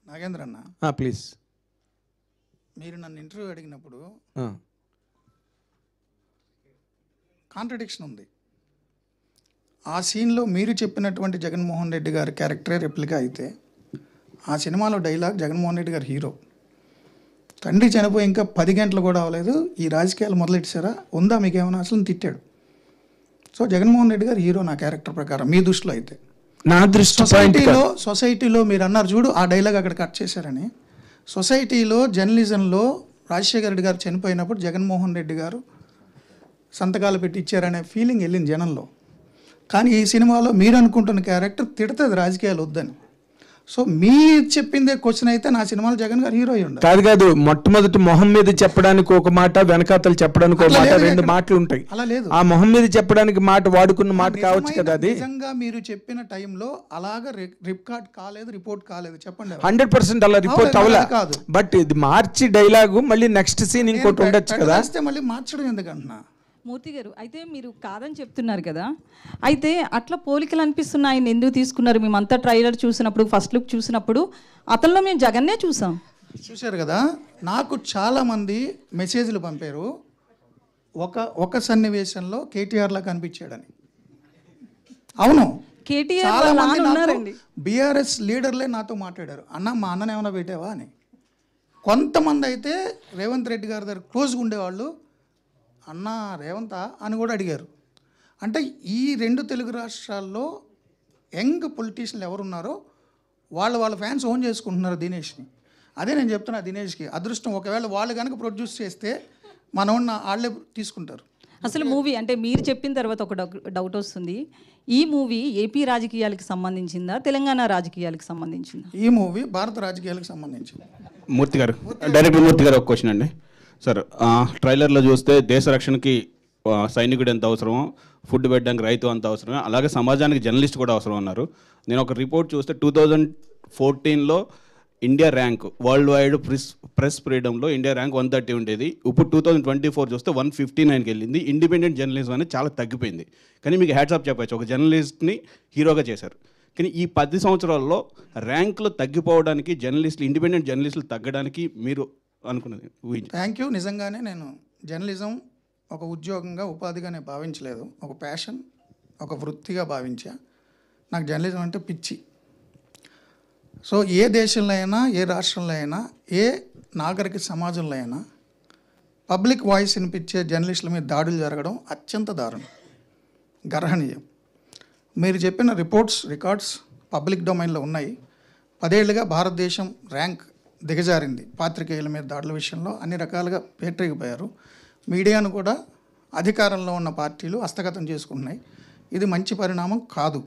నాగేంద్ర అన్న. ప్లీజ్ మీరు నన్ను ఇంటర్వ్యూ అడిగినప్పుడు కాంట్రడిక్షన్ ఉంది. ఆ సీన్లో మీరు చెప్పినటువంటి జగన్మోహన్ రెడ్డి గారి క్యారెక్టరే రెప్లికా అయితే ఆ సినిమాలో డైలాగ్ జగన్మోహన్ రెడ్డి గారు హీరో. తండ్రి చనిపోయి ఇంకా పది గంటలు కూడా అవ్వలేదు. ఈ రాజకీయాలు మొదలెట్టారా ఉందా మీకు ఏమైనా అసలు తిట్టాడు. సో జగన్మోహన్ రెడ్డి గారు హీరో నా క్యారెక్టర్ ప్రకారం మీ దృష్టిలో అయితే. నా దృష్టి సొసైటీలో సొసైటీలో మీరు అన్నారు చూడు ఆ డైలాగ్ అక్కడ కట్ చేశారని. సొసైటీలో జర్నలిజంలో రాజశేఖర రెడ్డి గారు చనిపోయినప్పుడు జగన్మోహన్ రెడ్డి గారు సంతకాలు పెట్టి ఇచ్చారనే ఫీలింగ్ వెళ్ళింది జనంలో. కానీ ఈ సినిమాలో మీరు అనుకుంటున్న క్యారెక్టర్ తిడుతుంది రాజకీయాలు వద్దని. సో మీరు చెప్పిందే క్వశ్చన్ అయితే నా సినిమాలో జగన్ గారు హీరో అయి ఉండాలి కాదు కాదు మొట్టమొదటి మొహం మీద చెప్పడానికి ఒక మాట వెనకాతలు చెప్పడానికి ఒక మాట రెండు. మాటలు ఉంటాయి. అలా లేదు. ఆ మొహం మీద చెప్పడానికి మాట వాడుకున్న మాట కావచ్చు కదా అది. నిజంగా మీరు చెప్పిన టైంలో అలాగా రికార్డ్ కాలేదు రిపోర్ట్ కాలేదు. చెప్పండి హండ్రెడ్ పర్సెంట్ అలా రిపోర్ట్ అవ్వలే. కాదు. బట్ ఇది మార్చి డైలాగు మళ్ళీ నెక్స్ట్ సీన్ ఇంకోటి ఉండొచ్చు కదా. మళ్ళీ మార్చడం ఎందుకంటున్నా? మూర్తి గారు అయితే మీరు కాదని చెప్తున్నారు కదా. అయితే అట్లా పోలికలు అనిపిస్తున్నాయి. ఆయన ఎందుకు తీసుకున్నారు? మేమంతా ట్రైలర్ చూసినప్పుడు ఫస్ట్ లుక్ చూసినప్పుడు అతనిలో మేము జగన్నే చూసాం. చూశారు కదా. నాకు చాలామంది మెసేజ్లు పంపారు. ఒక ఒక సన్నివేశంలో కేటీఆర్లా కనిపించాడని. అవును. కేటీఆర్ బీఆర్ఎస్ లీడర్లే నాతో మాట్లాడారు. అన్న మా అన్నని ఏమైనా పెట్టావా? అని. కొంతమంది అయితే రేవంత్ రెడ్డి గారి దగ్గర క్లోజ్గా ఉండేవాళ్ళు. అన్న రేవంతా అని కూడా అడిగారు. అంటే ఈ రెండు తెలుగు రాష్ట్రాల్లో యంగ్ పొలిటీషియన్లు ఎవరున్నారో వాళ్ళు వాళ్ళ ఫ్యాన్స్ ఓన్ చేసుకుంటున్నారు దినేష్ని. అదే నేను చెప్తున్నా దినేష్కి అదృష్టం ఒకవేళ వాళ్ళు కనుక ప్రొడ్యూస్ చేస్తే మన వాళ్ళే తీసుకుంటారు. అసలు మూవీ అంటే మీరు చెప్పిన తర్వాత ఒక డౌ- డౌట్ వస్తుంది. ఈ మూవీ ఏపీ రాజకీయాలకు సంబంధించిందా తెలంగాణ రాజకీయాలకు సంబంధించిందా? ఈ మూవీ భారత రాజకీయాలకు సంబంధించింది. మూర్తి గారు. డైరెక్టర్ మూర్తి గారు ఒక క్వశ్చన్ అండి. సార్ ట్రైలర్లో చూస్తే దేశ రక్షణకి సైనికుడు ఎంత అవసరమో ఫుడ్ పెట్టడానికి రైతు అంత అవసరమే అలాగే సమాజానికి జర్నలిస్ట్ కూడా అవసరం అన్నారు. నేను ఒక రిపోర్ట్ చూస్తే టూ థౌజండ్ ఫోర్టీన్లో India rank worldwide press press ఫ్రీడమ్లో India rank one thirty ఉండేది. ఇప్పుడు టూ థౌజండ్ ట్వంటీ ఫోర్ చూస్తే వన్ ఫిఫ్టీ నైన్కి వెళ్ళింది. ఇండిపెండెంట్ జర్నలిజం అనేది చాలా తగ్గిపోయింది. కానీ మీకు హ్యాట్సాప్ చెప్పచ్చు ఒక జర్నలిస్ట్ని హీరోగా చేశారు. కానీ ఈ పది సంవత్సరాల్లో ర్యాంకులు తగ్గిపోవడానికి జర్నలిస్టులు ఇండిపెండెంట్ జర్నలిస్టులు తగ్గడానికి మీరు అనుకున్నది. ఊహించి థ్యాంక్ యూ నిజంగానే నేను జర్నలిజం ఒక ఉద్యోగంగా ఉపాధిగా నేను భావించలేదు. ఒక ప్యాషన్ ఒక వృత్తిగా భావించా. నాకు జర్నలిజం అంటే పిచ్చి. సో ఏ దేశంలో అయినా ఏ రాష్ట్రంలో అయినా ఏ నాగరిక సమాజంలో అయినా పబ్లిక్ వాయిస్ వినిపించే జర్నలిస్టుల మీద దాడులు జరగడం అత్యంత దారుణం. గర్హనీయం. మీరు చెప్పిన రిపోర్ట్స్ రికార్డ్స్ పబ్లిక్ డొమైన్లో ఉన్నాయి. పదేళ్ళుగా భారతదేశం ర్యాంక్ దిగజారింది. పాత్రికేయుల మీద దాడుల విషయంలో అన్ని రకాలుగా పేటరేగిపోయారు. మీడియాను కూడా అధికారంలో ఉన్న పార్టీలు హస్తగతం చేసుకుంటున్నాయి. ఇది మంచి పరిణామం కాదు.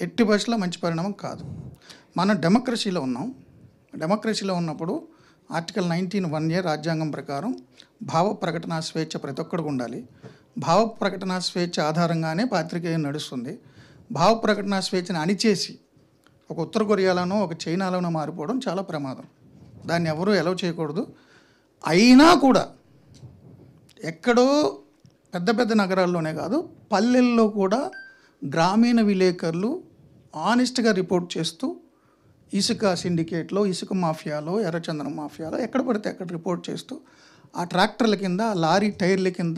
ఎట్టి భాషలో మంచి పరిణామం కాదు. మనం డెమోక్రసీలో ఉన్నాం. డెమోక్రసీలో ఉన్నప్పుడు ఆర్టికల్ నైన్టీన్ వన్ ఏ రాజ్యాంగం ప్రకారం భావ ప్రకటన స్వేచ్ఛ ప్రతి ఒక్కడికి ఉండాలి. భావ ప్రకటన స్వేచ్ఛ ఆధారంగానే పాత్రికేయం నడుస్తుంది. భావ ప్రకటన స్వేచ్ఛను అణిచేసి ఒక ఉత్తర కొరియాలోనో ఒక చైనాలోనో మారిపోవడం చాలా ప్రమాదం. దాన్ని ఎవరూ ఎలవ్ చేయకూడదు. అయినా కూడా ఎక్కడో పెద్ద పెద్ద నగరాల్లోనే కాదు పల్లెల్లో కూడా గ్రామీణ విలేకరులు ఆనెస్ట్గా రిపోర్ట్ చేస్తూ ఇసుక సిండికేట్లో ఇసుక మాఫియాలో ఎర్రచందనం మాఫియాలో ఎక్కడ పడితే అక్కడ రిపోర్ట్ చేస్తూ ఆ ట్రాక్టర్ల కింద ఆ లారీ టైర్ల కింద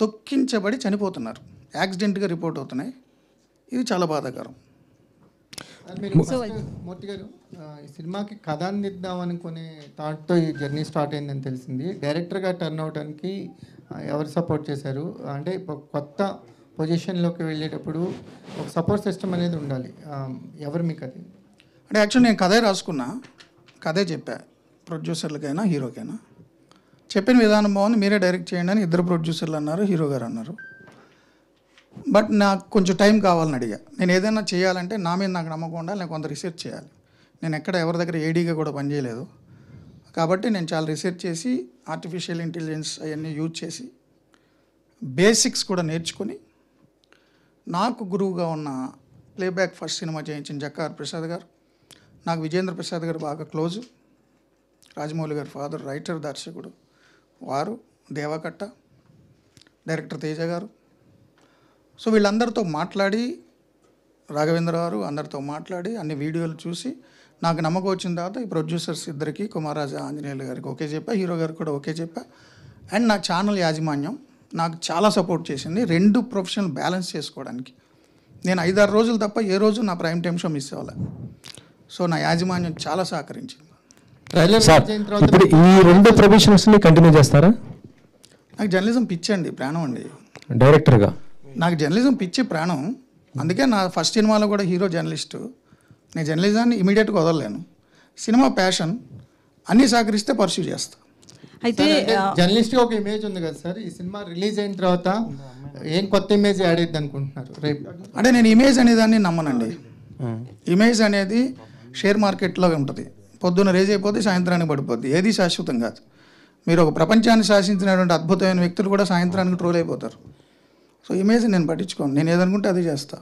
తొక్కించబడి చనిపోతున్నారు. యాక్సిడెంట్గా రిపోర్ట్ అవుతున్నాయి. ఇది చాలా బాధాకరం. మూర్తి గారు ఈ సినిమాకి కథ అందిద్దాం అనుకునే థాట్తో ఈ జర్నీ స్టార్ట్ అయిందని తెలిసింది. డైరెక్టర్గా టర్న్ అవడానికి ఎవరు సపోర్ట్ చేశారు? అంటే ఇప్పుడు కొత్త పొజిషన్లోకి వెళ్ళేటప్పుడు ఒక సపోర్ట్ సిస్టమ్ అనేది ఉండాలి. ఎవరు మీకు అది? అంటే యాక్చువల్ నేను కథే రాసుకున్నా. కథే చెప్పా. ప్రొడ్యూసర్లకైనా హీరోకైనా. చెప్పిన విధానం బాగుంది. మీరే డైరెక్ట్ చేయండి అని ఇద్దరు ప్రొడ్యూసర్లు అన్నారు హీరో గారు అన్నారు. బట్ నాకు కొంచెం టైం కావాలని అడిగా. నేను ఏదైనా చేయాలంటే నా మీద నాకు నమ్మకం ఉండాలి నేను కొంత రీసెర్చ్ చేయాలి. నేను ఎక్కడ ఎవరి దగ్గర ఏడీగా కూడా పనిచేయలేదు కాబట్టి నేను చాలా రీసెర్చ్ చేసి ఆర్టిఫిషియల్ ఇంటెలిజెన్స్ అవన్నీ యూజ్ చేసి బేసిక్స్ కూడా నేర్చుకొని నాకు గురువుగా ఉన్న ప్లేబ్యాక్ ఫస్ట్ సినిమా చేయించిన జక్కార్ ప్రసాద్ గారు నాకు విజేంద్ర ప్రసాద్ గారు బాగా క్లోజు రాజమౌళి గారి ఫాదర్ రైటర్ దర్శకుడు వారు దేవకట్ట డైరెక్టర్ తేజ గారు సో వీళ్ళందరితో మాట్లాడి రాఘవేంద్ర గారు అందరితో మాట్లాడి అన్ని వీడియోలు చూసి నాకు నమ్మకం వచ్చిన తర్వాత ఈ ప్రొడ్యూసర్స్ ఇద్దరికి కుమారాజా ఆంజనేయులు గారికి ఓకే చెప్పా హీరో గారికి కూడా ఓకే చెప్పా. అండ్ నా ఛానల్ యాజమాన్యం నాకు చాలా సపోర్ట్ చేసింది. రెండు ప్రొఫెషనల్ బ్యాలెన్స్ చేసుకోవడానికి. నేను ఐదారు రోజులు తప్ప ఏ రోజు నా ప్రైమ్ టైం షో మిస్ అవ్వాలి. సో నా యాజమాన్యం చాలా సహకరించింది. ట్రైలర్ సార్ ఇప్పుడు ఈ రెండు ప్రొఫెషన్స్ని కంటిన్యూ చేస్తారా? నాకు జర్నలిజం పిచ్చండి ప్రాణం అండి. డైరెక్టర్గా? నాకు జర్నలిజం పిచ్చి ప్రాణం. అందుకే నా ఫస్ట్ సినిమాలో కూడా హీరో జర్నలిస్టు నేను జర్నలిజాన్ని ఇమీడియట్గా వదలలేను. సినిమా ప్యాషన్ అన్నీ సహకరిస్తే పర్సూ చేస్తా. అయితే జర్నలిస్ట్గా ఒక ఇమేజ్ ఉంది కదా సార్. ఈ సినిమా రిలీజ్ అయిన తర్వాత ఏం కొత్త ఇమేజ్ యాడ్ అయ్యింది అనుకుంటున్నారు? రేపు. అంటే నేను ఇమేజ్ అనేదాన్ని నమ్మనండి. ఇమేజ్ అనేది షేర్ మార్కెట్లో ఉంటుంది. పొద్దున్న రేజ్ అయిపోతే సాయంత్రానికి పడిపోద్ది. ఏది శాశ్వతం కాదు. మీరు ఒక ప్రపంచాన్ని శాసించినటువంటి అద్భుతమైన వ్యక్తులు కూడా సాయంత్రానికి ట్రోల్ అయిపోతారు. సో ఇమేజ్ నేను పట్టించుకోను. నేను ఏదనుకుంటే అది చేస్తా.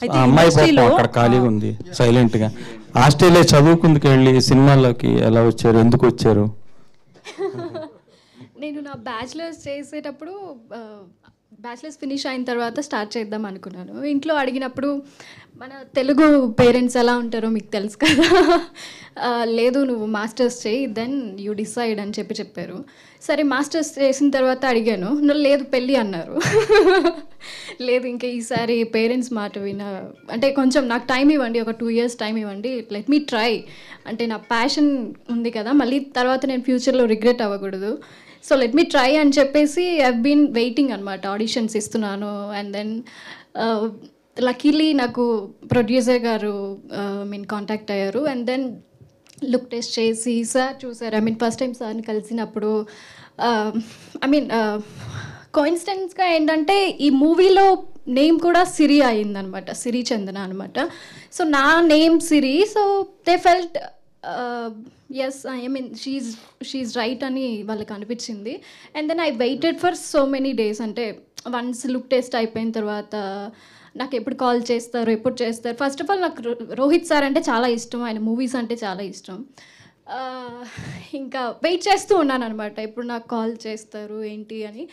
ఆ అమ్మాయి పాపం అక్కడ ఖాళీగా ఉంది సైలెంట్గా. ఆస్ట్రేలియా చదువుకుందుకు వెళ్ళి సినిమాల్లోకి ఎలా వచ్చారు ఎందుకు వచ్చారు? నేను నా బ్యాచిలర్స్ చేసేటప్పుడు బ్యాచిలర్స్ ఫినిష్ అయిన తర్వాత స్టార్ట్ చేద్దాం అనుకున్నాను. ఇంట్లో అడిగినప్పుడు మన తెలుగు పేరెంట్స్ ఎలా ఉంటారో మీకు తెలుసు కదా. ఆ, లేదు నువ్వు మాస్టర్స్ చేయి దెన్ యూ డిసైడ్ అని చెప్పి చెప్పారు. సరే మాస్టర్స్ చేసిన తర్వాత అడిగాను. నువ్వు లేదు పెళ్ళి అన్నారు. లేదు ఇంకా ఈసారి పేరెంట్స్ మాట విన అంటే కొంచెం నాకు టైం ఇవ్వండి ఒక టూ ఇయర్స్ టైం ఇవ్వండి లెట్ మీ ట్రై. అంటే నా ప్యాషన్ ఉంది కదా మళ్ళీ తర్వాత నేను ఫ్యూచర్లో రిగ్రెట్ అవ్వకూడదు. సో లెట్ మీ ట్రై అని చెప్పేసి ఐ బీన్ వెయిటింగ్ అనమాట ఆడిషన్స్ ఇస్తున్నాను. అండ్ దెన్ uh, లక్కీలీ నాకు ప్రొడ్యూసర్ గారు uh, మీన్ కాంటాక్ట్ అయ్యారు. అండ్ దెన్ లుక్ టెస్ట్ చేసి సార్ చూసారు. ఐ మీన్ ఫస్ట్ టైం సార్ని కలిసినప్పుడు ఐ మీన్ కోయిన్సిడెన్స్గా ఏంటంటే ఈ మూవీలో నేమ్ కూడా సిరి అయిందనమాట. సిరి చందన అనమాట. సో నా name Siri. So they felt as I mean she she right అని వాళ్ళకి అనిపించింది. And then I waited for so many days అంటే వన్స్ లుక్ టెస్ట్ అయిపోయిన తర్వాత నాకు ఎప్పుడు కాల్ చేస్తారు ఎప్పుడు చేస్తారు. ఫస్ట్ ఆఫ్ ఆల్ నాకు రో- రోహిత్ సార్ అంటే చాలా ఇష్టం. ఆయన మూవీస్ అంటే చాలా ఇష్టం. ఇంకా వెయిట్ చేస్తూ ఉన్నాను అనమాట ఇప్పుడు నాకు కాల్ చేస్తారు ఏంటి అని.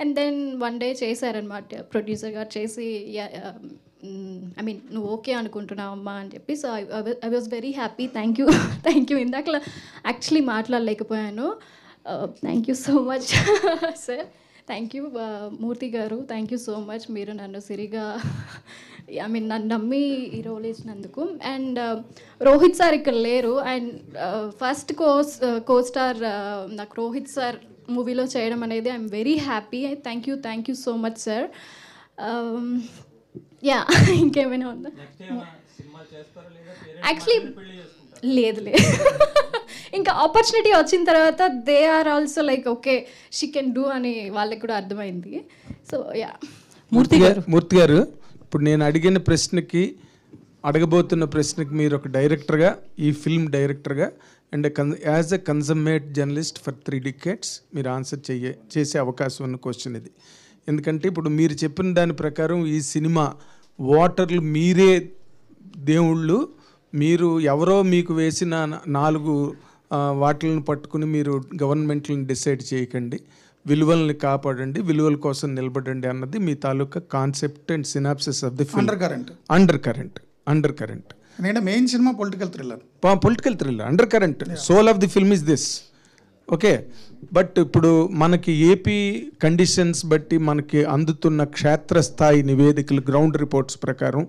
అండ్ దెన్ వన్ డే చేశారనమాట ప్రొడ్యూసర్ గారు చేసి ఐ మీన్ నువ్వు ఓకే అనుకుంటున్నావు అమ్మా అని చెప్పి. So I was very happy thank you thank you ఇందాక actually మాట్లాడలేకపోయాను. Thank you so much sir thank you Murthy garu. Thank you so much మీరు నన్ను సిరిగా ఐ మీన్ నన్ను నమ్మి ఈ రోల్ ఇచ్చినందుకు. అండ్ రోహిత్ సార్ ఇక్కడ లేరు. అండ్ ఫస్ట్ కోస్ కో స్టార్ నాకు రోహిత్ సార్ మూవీలో చేయడం అనేది I'm very happy thank you thank you so much sir yeah ఇంకేమైనా ఉందా? యాక్చువల్లీ లేదు లేదు. ఇంకా ఆపర్చునిటీ వచ్చిన తర్వాత they are also like okay she can do అని వాళ్ళకి కూడా అర్థమైంది. సో యా మూర్తి గారు. మూర్తి గారు ఇప్పుడు నేను అడిగిన ప్రశ్నకి అడగబోతున్న ప్రశ్నకి మీరు ఒక డైరెక్టర్గా ఈ ఫిల్మ్ డైరెక్టర్గా అండ్ కన్ as a consummate journalist for three decades మీరు ఆన్సర్ చెయ్యే చేసే అవకాశం ఉన్న క్వశ్చన్ ఇది. ఎందుకంటే ఇప్పుడు మీరు చెప్పిన దాని ప్రకారం ఈ సినిమా ఓటర్లు మీరే దేవుళ్ళు మీరు ఎవరో మీకు వేసిన నాలుగు ఆ, వాటిలను పట్టుకుని మీరు గవర్నమెంట్లను డిసైడ్ చేయకండి. విలువల్ని కాపాడండి విలువల కోసం నిలబడండి అన్నది మీ తాలూకా concept and synopsis of the film Undercurrent. Undercurrent undercurrent ఎందుకంటే main cinema political thriller political thriller undercurrent soul of the film is this okay but ఇప్పుడు మనకి ఏపీ కండిషన్స్ బట్టి మనకి అందుతున్న క్షేత్రస్థాయి నివేదికలు గ్రౌండ్ రిపోర్ట్స్ ప్రకారం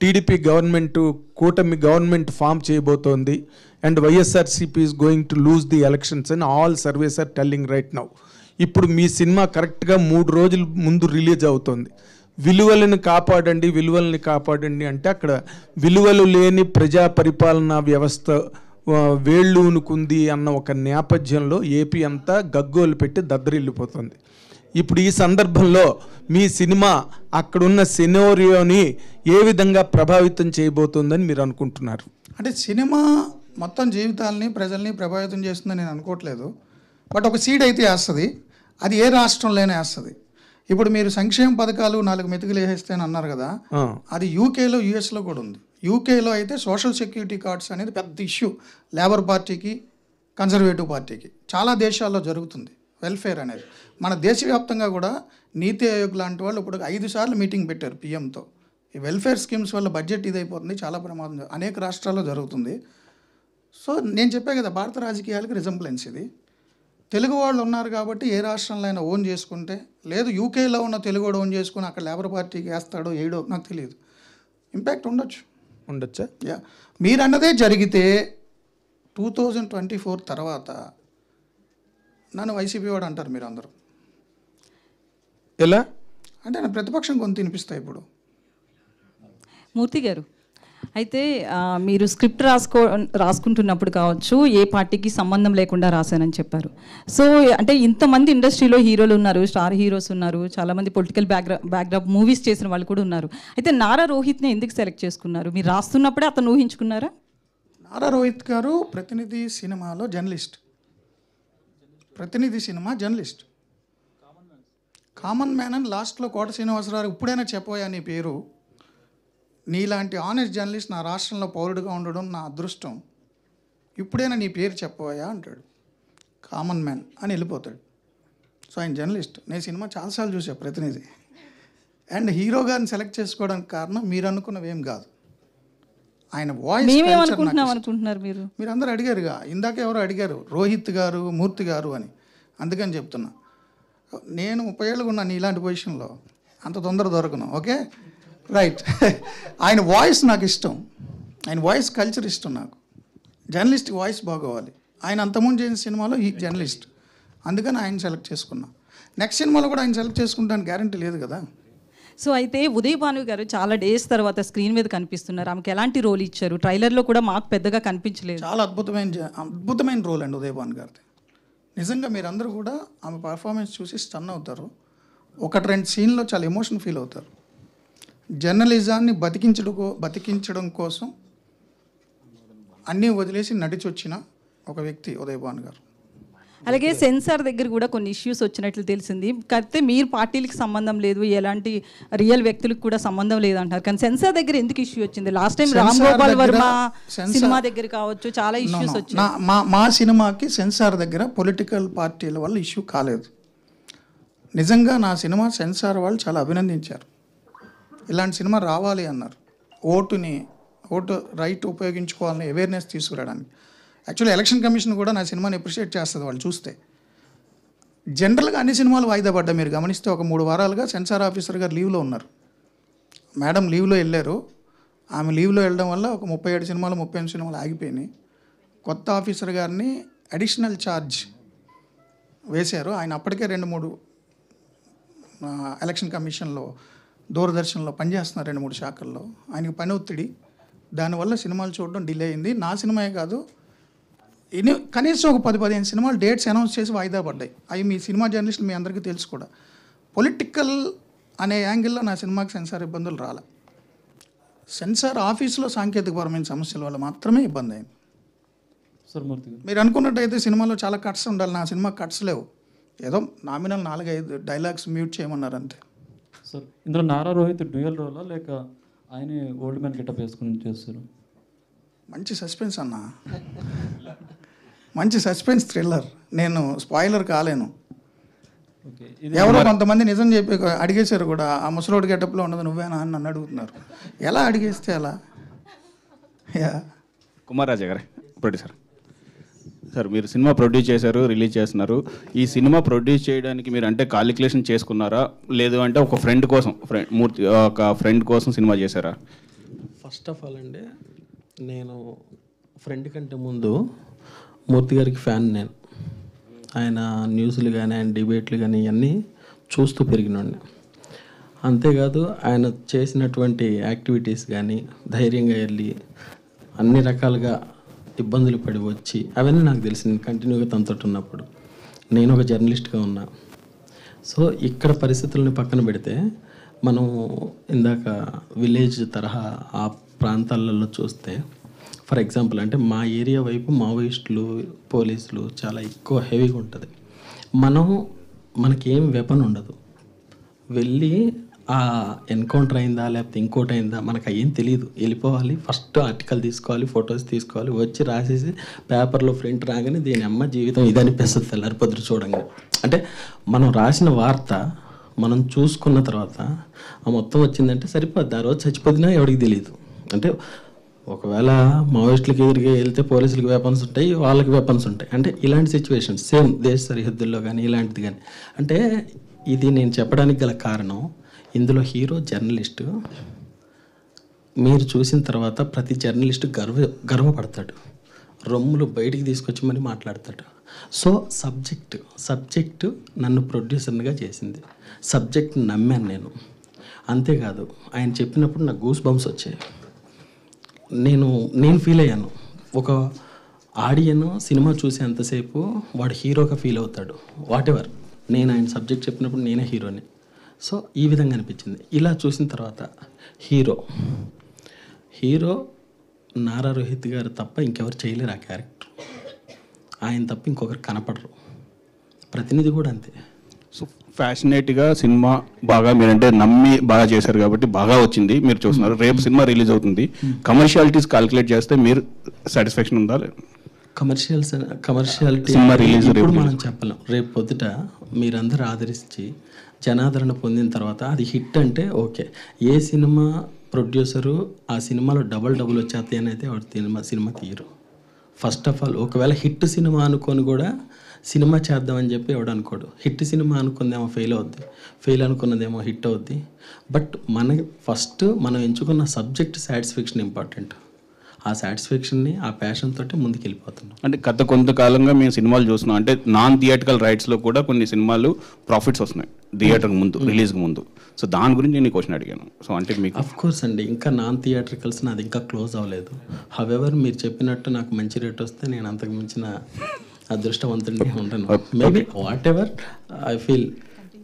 టీడీపీ గవర్నమెంట్ కూటమి గవర్నమెంట్ ఫామ్ చేయబోతోంది. And YSRCP is going to lose the elections అని all surveys are telling right now ఇప్పుడు మీ సినిమా కరెక్ట్గా మూడు రోజుల ముందు రిలీజ్ అవుతుంది. విలువలను కాపాడండి విలువల్ని కాపాడండి అంటే అక్కడ విలువలు లేని ప్రజా పరిపాలనా వ్యవస్థ వేళ్ళూనుకుంది అన్న ఒక నేపథ్యంలో ఏపీ అంతా గగ్గోలు పెట్టి దద్దరిల్లిపోతుంది. ఇప్పుడు ఈ సందర్భంలో మీ సినిమా అక్కడున్న సినోరియోని ఏ విధంగా ప్రభావితం చేయబోతుందని మీరు అనుకుంటున్నారు? అంటే సినిమా మొత్తం జీవితాలని ప్రజల్ని ప్రభావితం చేస్తుందని నేను అనుకోవట్లేదు. బట్ ఒక సీడ్ అయితే వేస్తుంది. అది ఏ రాష్ట్రంలోనే వేస్తుంది. ఇప్పుడు మీరు సంక్షేమ పథకాలు నాలుగు మెతుకులు వేసేస్తే అని అన్నారు కదా. అది యూకేలో యూఎస్లో కూడా ఉంది. యూకేలో అయితే సోషల్ సెక్యూరిటీ కార్డ్స్ అనేది పెద్ద ఇష్యూ లేబర్ పార్టీకి కన్జర్వేటివ్ పార్టీకి. చాలా దేశాల్లో జరుగుతుంది వెల్ఫేర్ అనేది. మన దేశవ్యాప్తంగా కూడా నీతి ఆయోగ్ లాంటి వాళ్ళు ఇప్పుడు ఐదు సార్లు మీటింగ్ పెట్టారు పిఎంతో. ఈ వెల్ఫేర్ స్కీమ్స్ వల్ల బడ్జెట్ ఇదైపోతుంది చాలా ప్రమాదం అనేక రాష్ట్రాల్లో జరుగుతుంది. సో నేను చెప్పే కదా భారత రాజకీయాలకు రిజంబ్లెన్స్ ఇది. తెలుగు వాళ్ళు ఉన్నారు కాబట్టి ఏ రాష్ట్రంలో అయినా ఓన్ చేసుకుంటే లేదు యూకేలో ఉన్న తెలుగు వాడు ఓన్ చేసుకుని అక్కడ లేబర్ పార్టీకి వేస్తాడో ఏడో నాకు తెలియదు ఇంపాక్ట్ ఉండొచ్చు. ఉండొచ్చా? యా. మీరు అన్నదే జరిగితే టూ థౌజండ్ ట్వంటీ ఫోర్ తర్వాత నన్ను వైసీపీ వాడు అంటారు మీరు అందరూ ఎలా? అంటే నా ప్రతిపక్షం కొంత తినిపిస్తాయి ఇప్పుడు. మూర్తి గారు అయితే మీరు స్క్రిప్ట్ రాసుకో రాసుకుంటున్నప్పుడు కావచ్చు ఏ పార్టీకి సంబంధం లేకుండా రాశానని చెప్పారు. సో అంటే ఇంతమంది ఇండస్ట్రీలో హీరోలు ఉన్నారు స్టార్ హీరోస్ ఉన్నారు చాలామంది పొలిటికల్ బ్యాక్గ్రా బ్యాక్గ్రాప్ మూవీస్ చేసిన వాళ్ళు కూడా ఉన్నారు. అయితే నారా రోహిత్ని ఎందుకు సెలెక్ట్ చేసుకున్నారు? మీరు రాస్తున్నప్పుడే అతను ఊహించుకున్నారా? నారా రోహిత్ గారు ప్రతినిధి సినిమాలో జర్నలిస్ట్. ప్రతినిధి సినిమా జర్నలిస్ట్. Common man. అని లాస్ట్లో కోట శ్రీనివాసరావు ఇప్పుడైనా చెప్పబోయా నీ పేరు నీలాంటి ఆనెస్ట్ జర్నలిస్ట్ నా రాష్ట్రంలో పౌరుడిగా ఉండడం నా అదృష్టం. ఇప్పుడైనా నీ పేరు చెప్పబోయా అంటాడు. కామన్ మ్యాన్ అని వెళ్ళిపోతాడు. సో ఆయన జర్నలిస్ట్ నేను సినిమా చాలాసార్లు చూసా ప్రతినిధి. అండ్ హీరో గారిని సెలెక్ట్ చేసుకోవడానికి కారణం మీరు అనుకున్నవి ఏం కాదు. ఆయన వాయిస్ అనుకుంటున్నారు మీరు? మీరు అందరూ అడిగారుగా. ఇందాక ఎవరో అడిగారు రోహిత్ గారు మూర్తి గారు అని. అందుకని చెప్తున్నా. నేను ముప్పై ఏళ్ళగా ఉన్నాను ఇలాంటి పొజిషన్లో అంత తొందర దొరకను ఓకే? రైట్ ఆయన వాయిస్ నాకు ఇష్టం. ఆయన వాయిస్ కల్చర్ ఇష్టం నాకు. జర్నలిస్ట్ వాయిస్ బాగోవాలి. ఆయన అంతకుముందు చేసిన సినిమాలో ఈ జర్నలిస్ట్. అందుకని ఆయన సెలెక్ట్ చేసుకున్నా. నెక్స్ట్ సినిమాలో కూడా ఆయన సెలెక్ట్ చేసుకుంటానికి గ్యారంటీ లేదు కదా. సో అయితే ఉదయ్ భాను గారు చాలా డేస్ తర్వాత స్క్రీన్ మీద కనిపిస్తున్నారు. ఆమెకి ఎలాంటి రోల్ ఇచ్చారు? ట్రైలర్లో కూడా మాకు పెద్దగా కనిపించలేదు. చాలా అద్భుతమైన అద్భుతమైన రోల్ అండి ఉదయభాన్ గారిది. నిజంగా మీరందరూ కూడా ఆమె పర్ఫార్మెన్స్ చూసి స్టన్ అవుతారు. ఒకటి రెండు సీన్లో చాలా ఎమోషన్ ఫీల్ అవుతారు. జర్నలిజాన్ని బతికించడం బతికించడం కోసం అన్నీ వదిలేసి నడిచి వచ్చిన ఒక వ్యక్తి ఉదయభాన్ గారు. అలాగే సెన్సార్ దగ్గర కూడా కొన్ని ఇష్యూస్ వచ్చినట్లు తెలిసింది. కాకపోతే మీరు పార్టీలకు సంబంధం లేదు ఎలాంటి రియల్ వ్యక్తులకు కూడా సంబంధం లేదు అంటారు కానీ సెన్సార్ దగ్గర ఎందుకు ఇష్యూ వచ్చింది? Last time Ram Gopal Varma cinema దగ్గర కావచ్చు చాలా ఇష్యూస్. వచ్చాయి మా మా సినిమాకి సెన్సార్ దగ్గర పొలిటికల్ పార్టీల వల్ల ఇష్యూ కాలేదు. నిజంగా నా సినిమా సెన్సార్ వాళ్ళు చాలా అభినందించారు. ఇలాంటి సినిమా రావాలి అన్నారు. ఓటుని ఓటు రైట్ ఉపయోగించుకోవాలని అవేర్నెస్ తీసుకురావడానికి. యాక్చువల్లీ ఎలక్షన్ కమిషన్ కూడా నా సినిమాని అప్రిషియేట్ చేస్తుంది వాళ్ళు చూస్తే. జనరల్గా అన్ని సినిమాలు వాయిదా పడ్డా మీరు గమనిస్తే ఒక మూడు వారాలుగా సెన్సార్ ఆఫీసర్ గారు లీవ్లో ఉన్నారు. మేడం లీవ్లో వెళ్ళారు. ఆమె లీవ్లో వెళ్ళడం వల్ల ఒక ముప్పై ఏడు సినిమాలు ముప్పై ఎనిమిది సినిమాలు ఆగిపోయినాయి. కొత్త ఆఫీసర్ గారిని అడిషనల్ ఛార్జ్ వేశారు. ఆయన అప్పటికే రెండు మూడు ఎలక్షన్ కమిషన్లో దూరదర్శన్లో పనిచేస్తున్నారు రెండు మూడు శాఖల్లో. ఆయనకి పని ఒత్తిడి. దానివల్ల సినిమాలు చూడడం డిలే అయింది. నా సినిమాయే కాదు ఎన్ని కనీసం ఒక పది పదిహేను సినిమాలు డేట్స్ అనౌన్స్ చేసి వాయిదా పడ్డాయి. అవి మీ సినిమా జర్నలిస్ట్ మీ అందరికీ తెలుసు కూడా. పొలిటికల్ అనే యాంగిల్లో నా సినిమాకి సెన్సార్ ఇబ్బందులు రాలే. సెన్సార్ ఆఫీసులో సాంకేతికపరమైన సమస్యల వల్ల మాత్రమే ఇబ్బంది అయింది. మీరు అనుకున్నట్టయితే సినిమాలో చాలా కట్స్ ఉండాలి. నా సినిమా కట్స్ లేవు. ఏదో నామినల్ నాలుగైదు డైలాగ్స్ మ్యూట్ చేయమన్నారు అంతే సార్ ఇందులో నారా రోహిత్ డ్యూయల్ రోలా? లేక ఆయనే ఓల్డ్ మ్యాన్ గెటప్ వేసుకుని చేస్తారు? మంచి సస్పెన్స్ అన్న. మంచి సస్పెన్స్ థ్రిల్లర్. నేను స్పాయిలర్ కాలేను. ఓకే ఎవరో కొంతమంది నిజం చెప్పి అడిగేశారు కూడా ఆ ముసలోడి గెటప్లో ఉన్నది నువ్వేనా అని నన్ను అడుగుతున్నారు. ఎలా అడిగేస్తే ఎలా యా. కుమార్ రాజా గారే ప్రొడ్యూసర్. సార్ మీరు సినిమా ప్రొడ్యూస్ చేశారు రిలీజ్ చేస్తున్నారు. ఈ సినిమా ప్రొడ్యూస్ చేయడానికి మీరు అంటే కాలిక్యులేషన్ చేసుకున్నారా? లేదు అంటే ఒక ఫ్రెండ్ కోసం ఫ్రెండ్ మూర్తి ఒక ఫ్రెండ్ కోసం సినిమా చేశారా? ఫస్ట్ ఆఫ్ ఆల్ అండి నేను ఫ్రెండ్ కంటే ముందు మూర్తి గారికి ఫ్యాన్ నేను. ఆయన న్యూస్లు కానీ ఆయన డిబేట్లు కానీ ఇవన్నీ చూస్తూ పెరిగినండి అంతేకాదు ఆయన చేసినటువంటి యాక్టివిటీస్ కానీ ధైర్యంగా వెళ్ళి అన్ని రకాలుగా ఇబ్బందులు పడి వచ్చి అవన్నీ నాకు తెలిసింది కంటిన్యూగా తనతో ఉన్నప్పుడు నేను ఒక జర్నలిస్ట్గా ఉన్నా. సో ఇక్కడ పరిస్థితులను పక్కన పెడితే మనం ఇందాక విలేజ్ తరహా ఆ ప్రాంతాలలో చూస్తే ఫర్ ఎగ్జాంపుల్ అంటే మా ఏరియా వైపు మావోయిస్టులు పోలీసులు చాలా ఎక్కువ హెవీగా ఉంటుంది. మనం మనకేం వెపన్ ఉండదు. వెళ్ళి ఆ ఎన్కౌంటర్ అయిందా లేకపోతే ఇంకోటి అయిందా మనకు అయ్యేం తెలియదు వెళ్ళిపోవాలి ఫస్ట్ ఆర్టికల్ తీసుకోవాలి ఫొటోస్ తీసుకోవాలి వచ్చి రాసేసి పేపర్లో ప్రింట్ రాగానే దీని అమ్మ జీవితం ఇది అనిపిస్తుంది తెల్లారి పొద్దురు చూడంగా అంటే మనం రాసిన వార్త మనం చూసుకున్న తర్వాత ఆ మొత్తం వచ్చిందంటే సరిపోద్ది. ఆ రోజు చచ్చిపోతున్నా ఎవరికి తెలియదు అంటే ఒకవేళ మావోయిస్టులకి ఎదురుగా వెళ్తే పోలీసులకి వెపన్స్ ఉంటాయి వాళ్ళకి వెపన్స్ ఉంటాయి. అంటే ఇలాంటి సిచ్యువేషన్స్ సేమ్ దేశ సరిహద్దుల్లో కానీ ఇలాంటిది కానీ అంటే ఇది నేను చెప్పడానికి గల కారణం ఇందులో హీరో జర్నలిస్టు. మీరు చూసిన తర్వాత ప్రతి జర్నలిస్ట్ గర్వ గర్వపడతాడు. రొమ్ములు బయటికి తీసుకొచ్చి మరి మాట్లాడతాడు. సో సబ్జెక్ట్ సబ్జెక్టు నన్ను ప్రొడ్యూసర్గా చేసింది. సబ్జెక్ట్ నమ్మాను నేను. అంతేకాదు ఆయన చెప్పినప్పుడు నాకు గూస్ బంప్స్ వచ్చాయి. నేను నేను ఫీల్ అయ్యాను. ఒక ఆడియన్ సినిమా చూసేంతసేపు వాడు హీరోగా ఫీల్ అవుతాడు. వాట్ ఎవర్ నేను ఆయన సబ్జెక్ట్ చెప్పినప్పుడు నేనే హీరోని. సో ఈ విధంగా అనిపించింది. ఇలా చూసిన తర్వాత హీరో హీరో నారా రోహిత్ గారు తప్ప ఇంకెవరు చేయలేరు ఆ క్యారెక్టర్. ఆయన తప్ప ఇంకొకరు కనపడరు. ప్రతినిధి కూడా అంతే. సో ఫ్యాషనేట్గా సినిమా బాగా మీరంటే నమ్మి బాగా చేశారు కాబట్టి బాగా వచ్చింది. మీరు చూస్తున్నారు. రేపు సినిమా రిలీజ్ అవుతుంది. కమర్షియాలిటీస్ కాలిక్యులేట్ చేస్తే మీరు సాటిస్ఫాక్షన్ ఉందా కమర్షియల్స్ కమర్షియాలిటీ సినిమా ఇప్పుడు రేపు మనం చెప్పలేం. రేపు పొద్దుట మీరందరూ ఆదరించి జనాదరణ పొందిన తర్వాత అది హిట్ అంటే ఓకే. ఏ సినిమా ప్రొడ్యూసరు ఆ సినిమాలో డబల్ డబుల్ వచ్చేస్తాయి అని అయితే వాడు సినిమా సినిమా తీయరు. ఫస్ట్ ఆఫ్ ఆల్ ఒకవేళ హిట్ సినిమా అనుకొని కూడా సినిమా చేద్దామని చెప్పి ఎవడు అనుకోడు. హిట్ సినిమా అనుకుందేమో ఫెయిల్ అవుద్ది. ఫెయిల్ అనుకున్నదేమో హిట్ అవుద్ది. బట్ మన ఫస్ట్ మనం ఎంచుకున్న సబ్జెక్ట్ సాటిస్ఫాక్షన్ ఇంపార్టెంట్. ఆ సాటిస్ఫాక్షన్ని ఆ ప్యాషన్ తోటి ముందుకు వెళ్ళిపోతున్నాం అంటే గత కొంతకాలంగా మేము సినిమాలు చూస్తున్నాం. అంటే నాన్ థియేటికల్ రైట్స్లో కూడా కొన్ని సినిమాలు ప్రాఫిట్స్ వస్తున్నాయి. థియేటర్ ముందు రిలీజ్కి ముందు. సో దాని గురించి నేను క్వశ్చన్ అడిగాను. సో అంటే మీకు అఫ్ కోర్స్ అండి. ఇంకా నాన్ థియేట్రికల్స్ నాది ఇంకా క్లోజ్ అవ్వలేదు. హవెవర్ మీరు చెప్పినట్టు నాకు మంచి రేట్ వస్తే నేను అంతకు మించిన అదృష్టవంతుడిని ఉంటాను maybe whatever I feel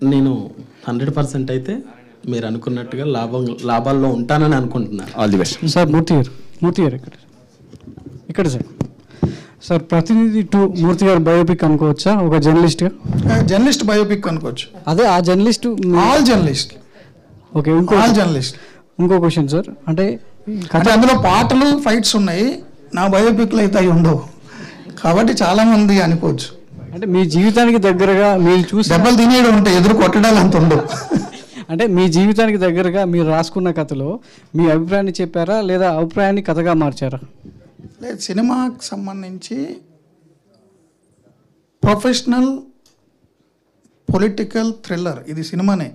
నేను హండ్రెడ్ పర్సెంట్ అయితే మీరు అనుకున్నట్టుగా లాభం లాభాల్లో ఉంటానని అనుకుంటున్నాను. All the best sir Murthy garu Murthy garu ఇక్కడ. ఇక్కడ sir. Sir Pratinidhi two Murthy గారి బయోపిక్ అనుకోవచ్చా? ఒక జర్నలిస్ట్గా జర్నలిస్ట్ బయోపిక్ అనుకోవచ్చు. అదే ఆ జర్నలిస్ట్ ఆల్ జర్నలిస్ట్. ఓకే ఇంకో ఆల్ జర్నలిస్ట్. ఇంకో క్వశ్చన్ సార్. అంటే అంటే అందులో పాటలు ఫైట్స్ ఉన్నాయి. నా బయోపిక్లో అయితే అవి ఉండవు. కాబట్టి చాలా మంది అనుకోవచ్చు. అంటే మీ జీవితానికి దగ్గరగా మీరు చూసి దెబ్బలు తినేయడం ఉంటాయి ఎదురు కొట్టడాలు అంత ఉండవు. అంటే మీ జీవితానికి దగ్గరగా మీరు రాసుకున్న కథలో మీ అభిప్రాయాన్ని చెప్పారా లేదా అభిప్రాయాన్ని కథగా మార్చారా? లేదు సినిమాకి సంబంధించి ప్రొఫెషనల్ పొలిటికల్ థ్రిల్లర్ ఇది సినిమానే.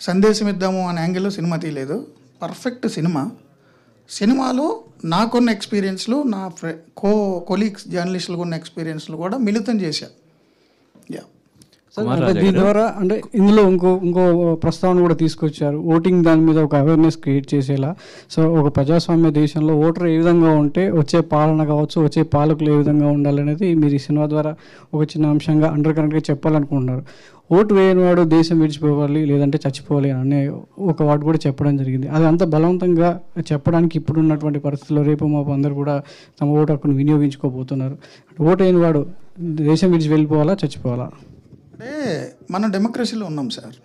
సందేశం ఇద్దాము అనే యాంగిల్లో సినిమా తీయలేదు. పర్ఫెక్ట్ సినిమా. సినిమాలో నాకున్న ఎక్స్పీరియన్స్లు నా ఫ్రె కో కొలీగ్స్ జర్నలిస్టులకు ఉన్న ఎక్స్పీరియన్స్లు కూడా మిళితం చేశా. యా. దీని ద్వారా అంటే ఇందులో ఇంకో ఇంకో ప్రస్తావన కూడా తీసుకొచ్చారు. ఓటింగ్ దాని మీద ఒక అవేర్నెస్ క్రియేట్ చేసేలా. సో ఒక ప్రజాస్వామ్య దేశంలో ఓటర్ ఏ విధంగా ఉంటే వచ్చే పాలన కావచ్చు వచ్చే పాలకులు ఏ విధంగా ఉండాలనేది మీరు ఈ సినిమా ద్వారా ఒక చిన్న అంశంగా అండర్ కరెంట్గా చెప్పాలనుకుంటున్నారు. ఓటు వేయని వాడు దేశం విడిచిపోవాలి లేదంటే చచ్చిపోవాలి అనే ఒక వాటి కూడా చెప్పడం జరిగింది. అది అంత బలవంతంగా చెప్పడానికి ఇప్పుడున్నటువంటి పరిస్థితుల్లో రేపు మాపు అందరూ కూడా తమ ఓటు హక్కును వినియోగించుకోబోతున్నారు. ఓటు వేయని వాడు దేశం విడిచి వెళ్ళిపోవాలా చచ్చిపోవాలా? అంటే మనం డెమోక్రసీలో ఉన్నాం sir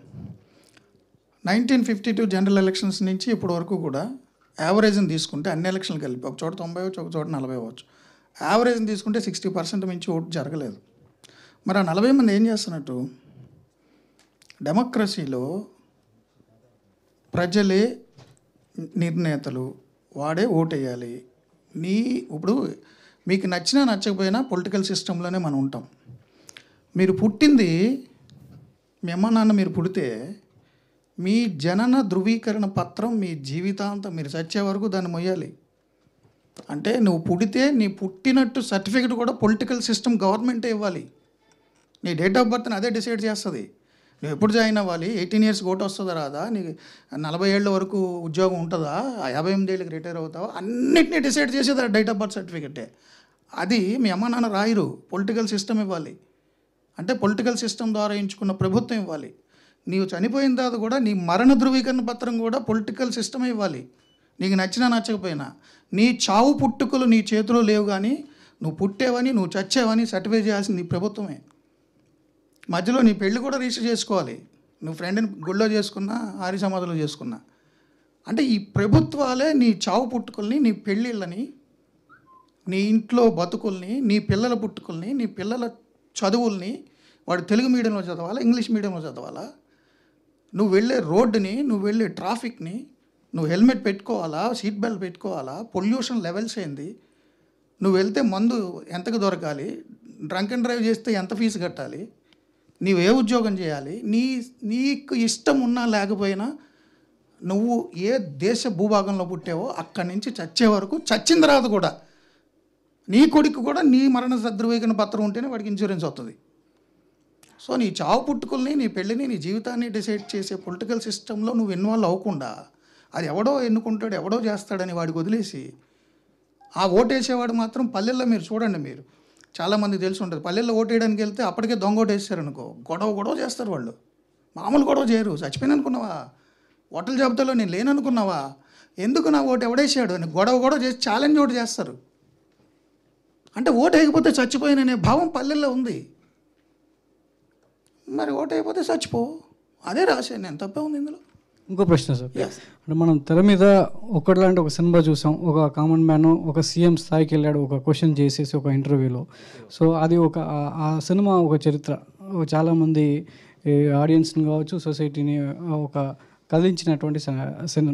nineteen fifty two general elections నుంచి ఇప్పటి వరకు కూడా యావరేజ్ని తీసుకుంటే అన్ని ఎలక్షన్లు కలిపి ఒక చోట తొంభై అవచ్చు ఒక చోట నలభై అవ్వచ్చు. యావరేజ్ని తీసుకుంటే సిక్స్టీ పర్సెంట్ మించి ఓటు జరగలేదు. మరి ఆ నలభై మంది ఏం చేస్తున్నట్టు? డెమోక్రసీలో ప్రజలే నిర్ణేతలు వాడే ఓటేయాలి. నీ ఇప్పుడు మీకు నచ్చినా నచ్చకపోయినా పొలిటికల్ సిస్టంలోనే మనం ఉంటాం. మీరు పుట్టింది మీ అమ్మ నాన్న మీరు పుడితే మీ జనన ధృవీకరణ పత్రం మీ జీవితాంతం మీరు చచ్చే వరకు దాన్ని మొయ్యాలి. అంటే నువ్వు పుడితే నీ పుట్టినట్టు సర్టిఫికెట్ కూడా పొలిటికల్ సిస్టమ్ గవర్నమెంటే ఇవ్వాలి. నీ డేట్ ఆఫ్ బర్త్ని అదే డిసైడ్ చేస్తుంది. నువ్వు ఎప్పుడు జాయిన్ అవ్వాలి? ఎయిటీన్ ఇయర్స్ ఓటు వస్తుందా రాదా? నీ నలభై ఏళ్ళ వరకు ఉద్యోగం ఉంటుందా? యాభై ఎనిమిది ఏళ్ళకి రిటైర్ అవుతావా? అన్నిటినీ డిసైడ్ చేసేది డేట్ ఆఫ్ బర్త్ సర్టిఫికెటే. అది మీ అమ్మ నాన్న రాయరు. పొలిటికల్ సిస్టమ్ ఇవ్వాలి. అంటే పొలిటికల్ సిస్టమ్ ద్వారా ఎంచుకున్న ప్రభుత్వం ఇవ్వాలి. నీవు చనిపోయిన తర్వాత కూడా నీ మరణ ధృవీకరణ పత్రం కూడా పొలిటికల్ సిస్టమే ఇవ్వాలి. నీకు నచ్చినా నచ్చకపోయినా. నీ చావు పుట్టుకలు నీ చేతిలో లేవు కానీ నువ్వు పుట్టేవని నువ్వు చచ్చేవని సర్టిఫై చేయాల్సింది నీ ప్రభుత్వమే. మధ్యలో నీ పెళ్ళి కూడా రిజిస్టర్ చేసుకోవాలి. నువ్వు ఫ్రెండ్ని గుళ్ళో చేసుకున్నా ఆర్య సమాధిలో చేసుకున్నా. అంటే ఈ ప్రభుత్వాలే నీ చావు పుట్టుకల్ని నీ పెళ్ళిళ్ళని నీ ఇంట్లో బతుకుల్ని నీ పిల్లల పుట్టుకల్ని నీ పిల్లల చదువుల్ని వాడు తెలుగు మీడియంలో చదవాలా ఇంగ్లీష్ మీడియంలో చదవాలా? నువ్వు వెళ్ళే రోడ్డుని నువ్వు వెళ్ళే ట్రాఫిక్ని నువ్వు హెల్మెట్ పెట్టుకోవాలా సీట్ బెల్ట్ పెట్టుకోవాలా? పొల్యూషన్ లెవెల్స్ ఏంది? నువ్వు వెళ్తే మందు ఎంతకు దొరకాలి? డ్రంక్ అండ్ డ్రైవ్ చేస్తే ఎంత ఫీజు కట్టాలి? నీవు ఏ ఉద్యోగం చేయాలి? నీ నీకు ఇష్టం ఉన్నా లేకపోయినా నువ్వు ఏ దేశ భూభాగంలో పుట్టావో అక్కడి నుంచి చచ్చే వరకు చచ్చిన తర్వాత కూడా నీ కొడుకు కూడా నీ మరణ ధృవీకరణ పత్రం ఉంటేనే వాడికి ఇన్సూరెన్స్ వస్తుంది సో నీ చావు పుట్టుకుల్ని నీ పెళ్ళిని నీ జీవితాన్ని డిసైడ్ చేసే పొలిటికల్ సిస్టంలో నువ్వు ఇన్వాల్వ్ అవ్వకుండా అది ఎవడో ఎన్నుకుంటాడు ఎవడో చేస్తాడని వాడికి వదిలేసి ఆ ఓటేసేవాడు మాత్రం పల్లెల్లో మీరు చూడండి మీరు. చాలామంది తెలిసి ఉంటుంది పల్లెల్లో ఓటేయడానికి వెళ్తే అప్పటికే దొంగ ఓటేసారనుకో గొడవ గొడవ చేస్తారు వాళ్ళు. మామూలు గొడవ చేయరు. చచ్చిపోయిన అనుకున్నావా? ఓటల జాబితాలో నేను లేననుకున్నావా? ఎందుకు నా ఓటు ఎవడేసాడు అని గొడవ గొడవ చేసి ఛాలెంజ్ ఓటు చేస్తారు. అంటే ఓటు వేయకపోతే చచ్చిపోయిననే భావం పల్లెల్లో ఉంది. మరి ఓటు అయిపోతే చచ్చిపో. అదే రాశాను నేను తప్పే ఉంది ఇందులో. ఇంకో ప్రశ్న సార్. అంటే మనం తెర మీద ఒకటిలాంటి ఒక సినిమా చూసాం. ఒక కామన్ మ్యాన్ ఒక సీఎం స్థాయికి వెళ్ళాడు ఒక క్వశ్చన్ చేసేసి ఒక ఇంటర్వ్యూలో. సో అది ఒక ఆ- సినిమా ఒక చరిత్ర. చాలామంది ఆడియన్స్ని కావచ్చు సొసైటీని ఒక కదిలించినటువంటి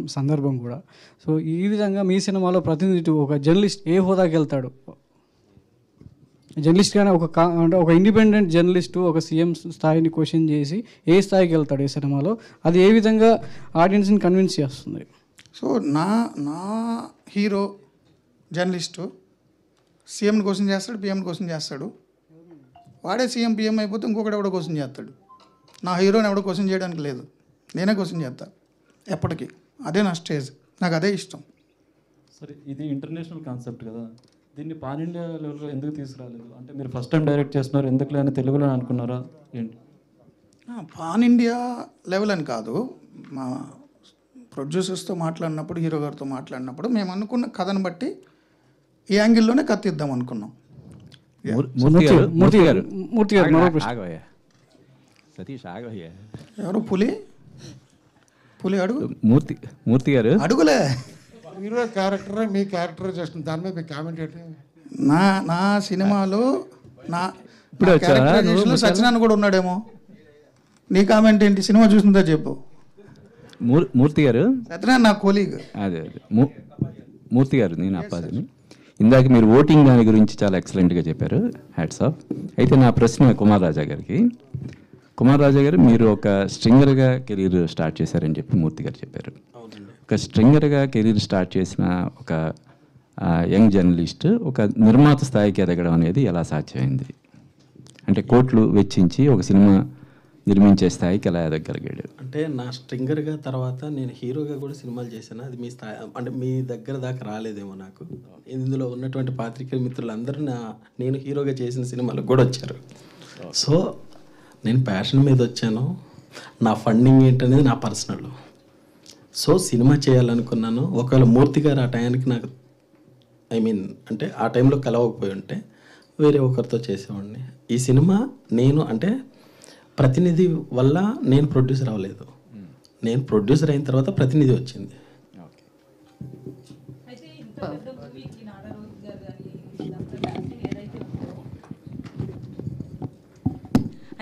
సందర్భం కూడా. సో ఈ విధంగా మీ సినిమాలో ప్రతినిధి ఒక జర్నలిస్ట్ ఏ హోదాకి వెళ్తాడు? జర్నలిస్ట్ కానీ ఒక కా అంటే ఒక ఇండిపెండెంట్ జర్నలిస్టు ఒక సీఎం స్థాయిని క్వశ్చన్ చేసి ఏ స్థాయికి వెళ్తాడు ఈ సినిమాలో అది ఏ విధంగా ఆడియన్స్ని కన్విన్స్ చేస్తుంది? సో నా నా హీరో జర్నలిస్టు సీఎంని క్వశ్చన్ చేస్తాడు పిఎంని క్వశ్చన్ చేస్తాడు. వాడే సీఎం పిఎం అయిపోతే ఇంకొకటి ఎవడో క్వశ్చన్ చేస్తాడు. నా హీరోని ఎవడో క్వశ్చన్ చేయడానికి లేదు. నేనే క్వశ్చన్ చేస్తా. ఎప్పటికీ. అదే నా స్టేజ్. నాకు అదే ఇష్టం. సరే ఇది ఇంటర్నేషనల్ కాన్సెప్ట్ కదా. దీన్ని పాన్ ఇండియా లెవెల్లో ఎందుకు తీసుకురాలేదు? అంటే మీరు ఫస్ట్ టైం డైరెక్ట్ చేస్తున్నారు ఎందుకు లేని తెలుగులో అనుకున్నారా? ఏంటి? ఆ, పాన్ ఇండియా లెవెల్ అని కాదు. మా ప్రొడ్యూసర్స్తో మాట్లాడినప్పుడు హీరో గారితో మాట్లాడినప్పుడు మేము అనుకున్న కథను బట్టి ఈ యాంగిల్లోనే కత్తిద్దాం అనుకున్నాం. మూర్తి గారు మూర్తి సతీష్ ఆగవయ్యా. ఎవరు? పులి? పులి అడుగు. మూర్తి మూర్తి గారు. అడుగులే. హీరో క్యారెక్టర్ మీ క్యారెక్టర్ చేసిన దాని మీద మీ కామెంట్ ఏంటి? నా నా సినిమాలో నా ఇప్పుడే నా వచ్చావా? characterization నువ్వు లో ముసలి? సత్యనారాయణ కూడా ఉన్నాడేమో. నీ కామెంట్ ఏంటి? సినిమా చూసిందా చెప్పు. మూర్- మూర్తి గారు? సత్యనారాయణ నా కొలీగ్ అదే అదే. మూ- మూర్తి గారు నేను అప్పాదిని. ఇందాక మీరు ఓటింగ్ దాని గురించి చాలా ఎక్సలెంట్గా చెప్పారు. హ్యాట్స్ ఆఫ్ అయితే నా ప్రశ్న కుమార్ రాజా గారికి. కుమార్ రాజా గారు మీరు ఒక స్ట్రింగర్గా కెరీర్ స్టార్ట్ చేశారని చెప్పి మూర్తి గారు చెప్పారు. ఒక స్ట్రింగర్గా కెరీర్ స్టార్ట్ చేసిన ఒక యంగ్ జర్నలిస్ట్ ఒక నిర్మాత స్థాయికి ఎదగడం అనేది ఎలా సాధ్యమైంది? అంటే కోట్లు వెచ్చించి ఒక సినిమా నిర్మించే స్థాయికి ఎలా ఎదగలిగాడు? అంటే నా స్ట్రింగర్గా తర్వాత నేను హీరోగా కూడా సినిమాలు చేశాను. అది మీ స్థాయి అంటే మీ దగ్గర దాకా రాలేదేమో నాకు. ఇందులో ఉన్నటువంటి పాత్రికేయ మిత్రులందరూ నా నేను హీరోగా చేసిన సినిమాలకు కూడా వచ్చారు. సో నేను ప్యాషన్ మీద వచ్చాను. నా ఫండింగ్ ఏంటనేది నా పర్సనల్. సో సినిమా చేయాలనుకున్నాను. ఒకవేళ మూర్తి గారు ఆ టైంకి నాకు ఐ మీన్ అంటే ఆ టైంలో కలవకపోయి ఉంటే వేరే ఒకరితో చేసేవాడిని. ఈ సినిమా నేను అంటే ప్రతినిధి వల్ల నేను ప్రొడ్యూసర్ అవ్వలేదు. నేను ప్రొడ్యూసర్ అయిన తర్వాత ప్రతినిధి వచ్చింది.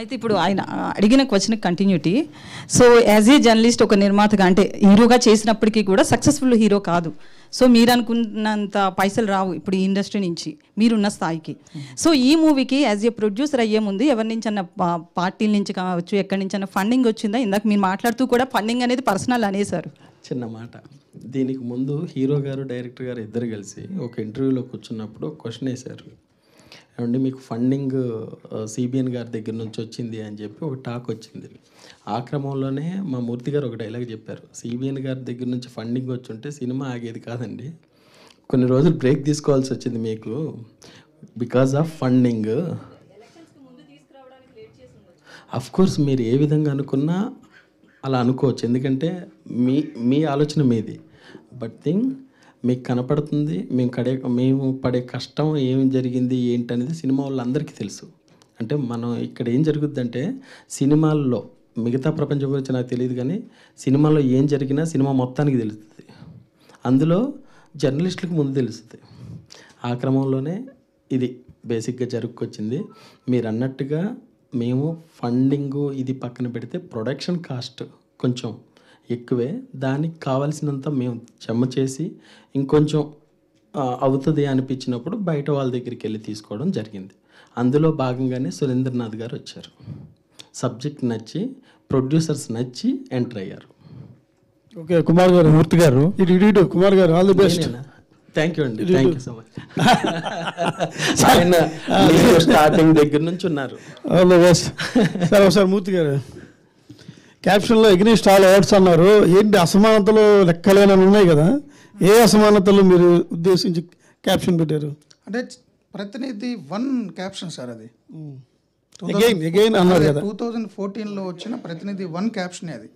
అయితే ఇప్పుడు ఆయన అడిగిన question continuity so as a journalist ఒక నిర్మాతగా అంటే హీరోగా చేసినప్పటికీ కూడా సక్సెస్ఫుల్ హీరో కాదు. సో మీరు అనుకున్నంత పైసలు రావు ఇప్పుడు ఈ ఇండస్ట్రీ నుంచి మీరున్న స్థాయికి. సో ఈ మూవీకి యాజ్ ఏ ప్రొడ్యూసర్ అయ్యే ముందు ఎవరి నుంచి అన్న పార్టీల నుంచి కావచ్చు ఎక్కడి నుంచి అన్న ఫండింగ్ వచ్చిందా? ఇందాక మీరు మాట్లాడుతూ కూడా ఫండింగ్ అనేది పర్సనల్ అనేసారు చిన్న మాట. దీనికి ముందు హీరో గారు డైరెక్టర్ గారు ఇద్దరు కలిసి ఒక ఇంటర్వ్యూలో కూర్చున్నప్పుడు క్వశ్చన్ వేశారు. ఏమండి మీకు ఫండింగ్ సిబిఎన్ గారి దగ్గర నుంచి వచ్చింది అని చెప్పి ఒక టాక్ వచ్చింది. ఆ క్రమంలోనే మా మూర్తి గారు ఒక డైలాగ్ చెప్పారు. సిబిఎన్ గారి దగ్గర నుంచి ఫండింగ్ వచ్చి ఉంటే సినిమా ఆగేది కాదండి. కొన్ని రోజులు బ్రేక్ తీసుకోవాల్సి వచ్చింది మీకు. Because of funding. Of course మీరు ఏ విధంగా అనుకున్నా అలా అనుకోవచ్చు. ఎందుకంటే మీ మీ ఆలోచన మీది. బట్ థింగ్ మీకు కనపడుతుంది మేము కడే మేము పడే కష్టం ఏం జరిగింది ఏంటనేది సినిమా వాళ్ళందరికీ తెలుసు. అంటే మనం ఇక్కడ ఏం జరుగుద్దంటే సినిమాల్లో మిగతా ప్రపంచం గురించి నాకు తెలియదు కానీ సినిమాలో ఏం జరిగినా సినిమా మొత్తానికి తెలుస్తుంది. అందులో జర్నలిస్టులకు ముందు తెలుస్తుంది. ఆ క్రమంలోనే ఇది బేసిక్గా జరుగుకొచ్చింది మీరు అన్నట్టుగా మేము ఫండింగ్ ఇది పక్కన పెడితే ప్రొడక్షన్ కాస్ట్ కొంచెం ఎక్కువే. దానికి కావాల్సినంత మేము జమ చేసి ఇంకొంచెం అవుతుంది అనిపించినప్పుడు బయట వాళ్ళ దగ్గరికి వెళ్ళి తీసుకోవడం జరిగింది. అందులో భాగంగానే సురేంద్రనాథ్ గారు వచ్చారు. సబ్జెక్ట్ నచ్చి ప్రొడ్యూసర్స్ నచ్చి ఎంటర్ అయ్యారు. ఓకే కుమార్ గారు మూర్తి గారు. ఇటు ఇటు ఇటు Kumar garu all the best. Thank you అండి. థ్యాంక్ యూ సో మచ్ ఆయన స్టార్టింగ్ దగ్గర నుంచి ఉన్నారు. All the best. సరే ఒకసారి మూర్తి గారు. క్యాప్షన్లో ఎగ్నిస్ట్ ఆల్ అవార్డ్స్ అన్నారు. ఏంటి అసమానతలు లెక్కలేనని ఉన్నాయి కదా? ఏ అసమానతలు మీరు ఉద్దేశించి క్యాప్షన్ పెట్టారు? అంటే ప్రతినిధి వన్ క్యాప్షన్ సార్ అది. again అన్నారు కదా. టూ థౌజండ్ ఫోర్టీన్లో వచ్చిన ప్రతినిధి వన్ క్యాప్షన్ అది.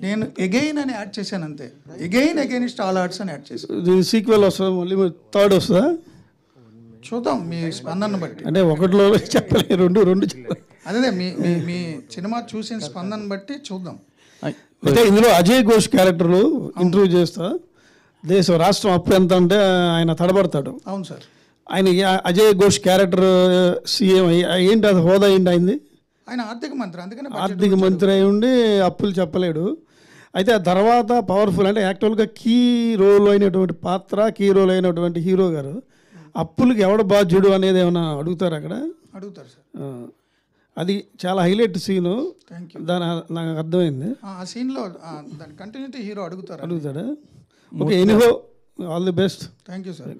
నేను ఎగైన్ అని యాడ్ చేశాను అంతే. ఎగైన్ అగైనిస్ట్ ఆల్ ఆర్ట్స్ అని యాడ్ చేశాను. సీక్వెల్ వస్తుందా? మళ్ళీ థర్డ్ వస్తుందా? చూద్దాం మీ స్పందన బట్టి. అంటే ఒకటిలో చెప్పలే రెండు రెండు చెప్పలే. అదే మీ మీ సినిమా చూసిన స్పందన బట్టి చూద్దాం. అయితే ఇందులో అజయ్ ఘోష్ క్యారెక్టర్లు ఇంటర్వ్యూ చేస్తా. దేశం రాష్ట్రం అప్పు ఎంత అంటే ఆయన తడబడతాడు. అవును సార్. ఆయన అజయ్ ఘోష్ క్యారెక్టర్ సీఎం ఏంటి అది హోదా ఏంటి అయింది? ఆయన ఆర్థిక మంత్రి అందుకనే ఆర్థిక మంత్రి అయి ఉండి అప్పులు చెప్పలేడు. అయితే ఆ తర్వాత పవర్ఫుల్ అంటే యాక్చువల్గా కీ రోల్ అయినటువంటి పాత్ర కీ రోల్ అయినటువంటి హీరో గారు అప్పులకి ఎవడు బాధ్యుడు అనేది ఏమైనా అడుగుతారు అక్కడ? అడుగుతారు సార్. అది చాలా హైలైట్ సీను. దాని నాకు అర్థమైంది. ఆ సీన్లో ఆ, దాని కంటిన్యూటీ హీరో అడుగుతారు? అడుగుతాడా? Okay anyhow all the best thank you sir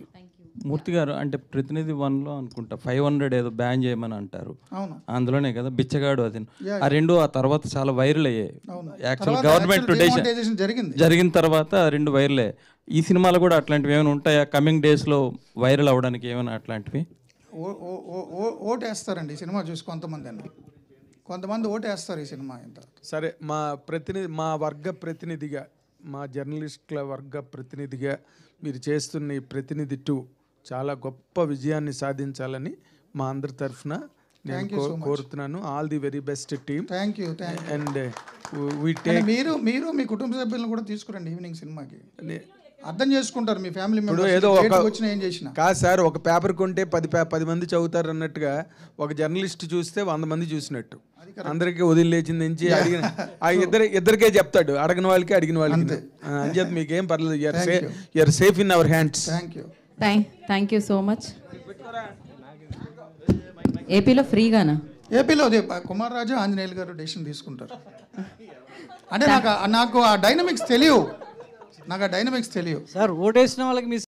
Murthy garu అంటే ప్రతినిధి వన్లో అనుకుంటా ఫైవ్ హండ్రెడ్ ఏదో బ్యాన్ చేయమని అంటారు. అవును. అందులోనే కదా బిచ్చగాడు అది. ఆ రెండు ఆ తర్వాత చాలా వైరల్ అయ్యాయి. అవును. యాక్చువల్ గవర్నమెంట్ జరిగింది. జరిగిన తర్వాత ఆ రెండు వైరల్ అయ్యాయి. ఈ సినిమాలో కూడా అట్లాంటివి ఏమైనా ఉంటాయా? కమింగ్ డేస్లో వైరల్ అవ్వడానికి ఏమైనా అట్లాంటివి? ఓటు వేస్తారండి ఈ సినిమా చూసి కొంతమంది అండి. కొంతమంది ఓటు వేస్తారు ఈ సినిమా ఇంత సరే మా ప్రతినిధి మా వర్గ ప్రతినిధిగా మా జర్నలిస్టుల వర్గ ప్రతినిధిగా మీరు చేస్తున్న ఈ ప్రతినిధి టూ చాలా గొప్ప విజయాన్ని సాధించాలని మా అందరి తరఫున నేను. కోరుతున్నాను. All the very best team thank you and మీరు మీరు మీ కుటుంబ సభ్యులను కూడా తీసుకురండి ఈవినింగ్ సినిమాకి. అర్థం చేసుకుంటారు మీ ఫ్యామిలీ మెంబర్స్. ఏదో ఒక వచ్చిన ఏం చేసినా. కాదు సార్ ఒక పేపర్ కొంటే పది పే- పది మంది చదువుతారు అన్నట్టుగా ఒక జర్నలిస్ట్ చూస్తే వంద మంది చూసినట్టు. అందరికీ వదిలేచింది నుంచి అడిగిన ఇద్దరు ఇద్దరికే చెప్తాడు అడగిన వాళ్ళకి అడిగిన వాళ్ళకి. ఆ, అంచేత మీకేం పర్లేదు you're safe in our hands thank you thank thank you so much ఏపీలో ఫ్రీగానా? ఏపీలో అదే కుమార్ రాజు ఆంజనేయులు గారు డెసిషన్ తీసుకుంటారు. అంటే నాకు నాకు ఆ డైనమిక్స్ తెలియవు. నాకు ఆ డైనమిక్స్ తెలియదు. సార్ ఓటేసిన వాళ్ళకి మీ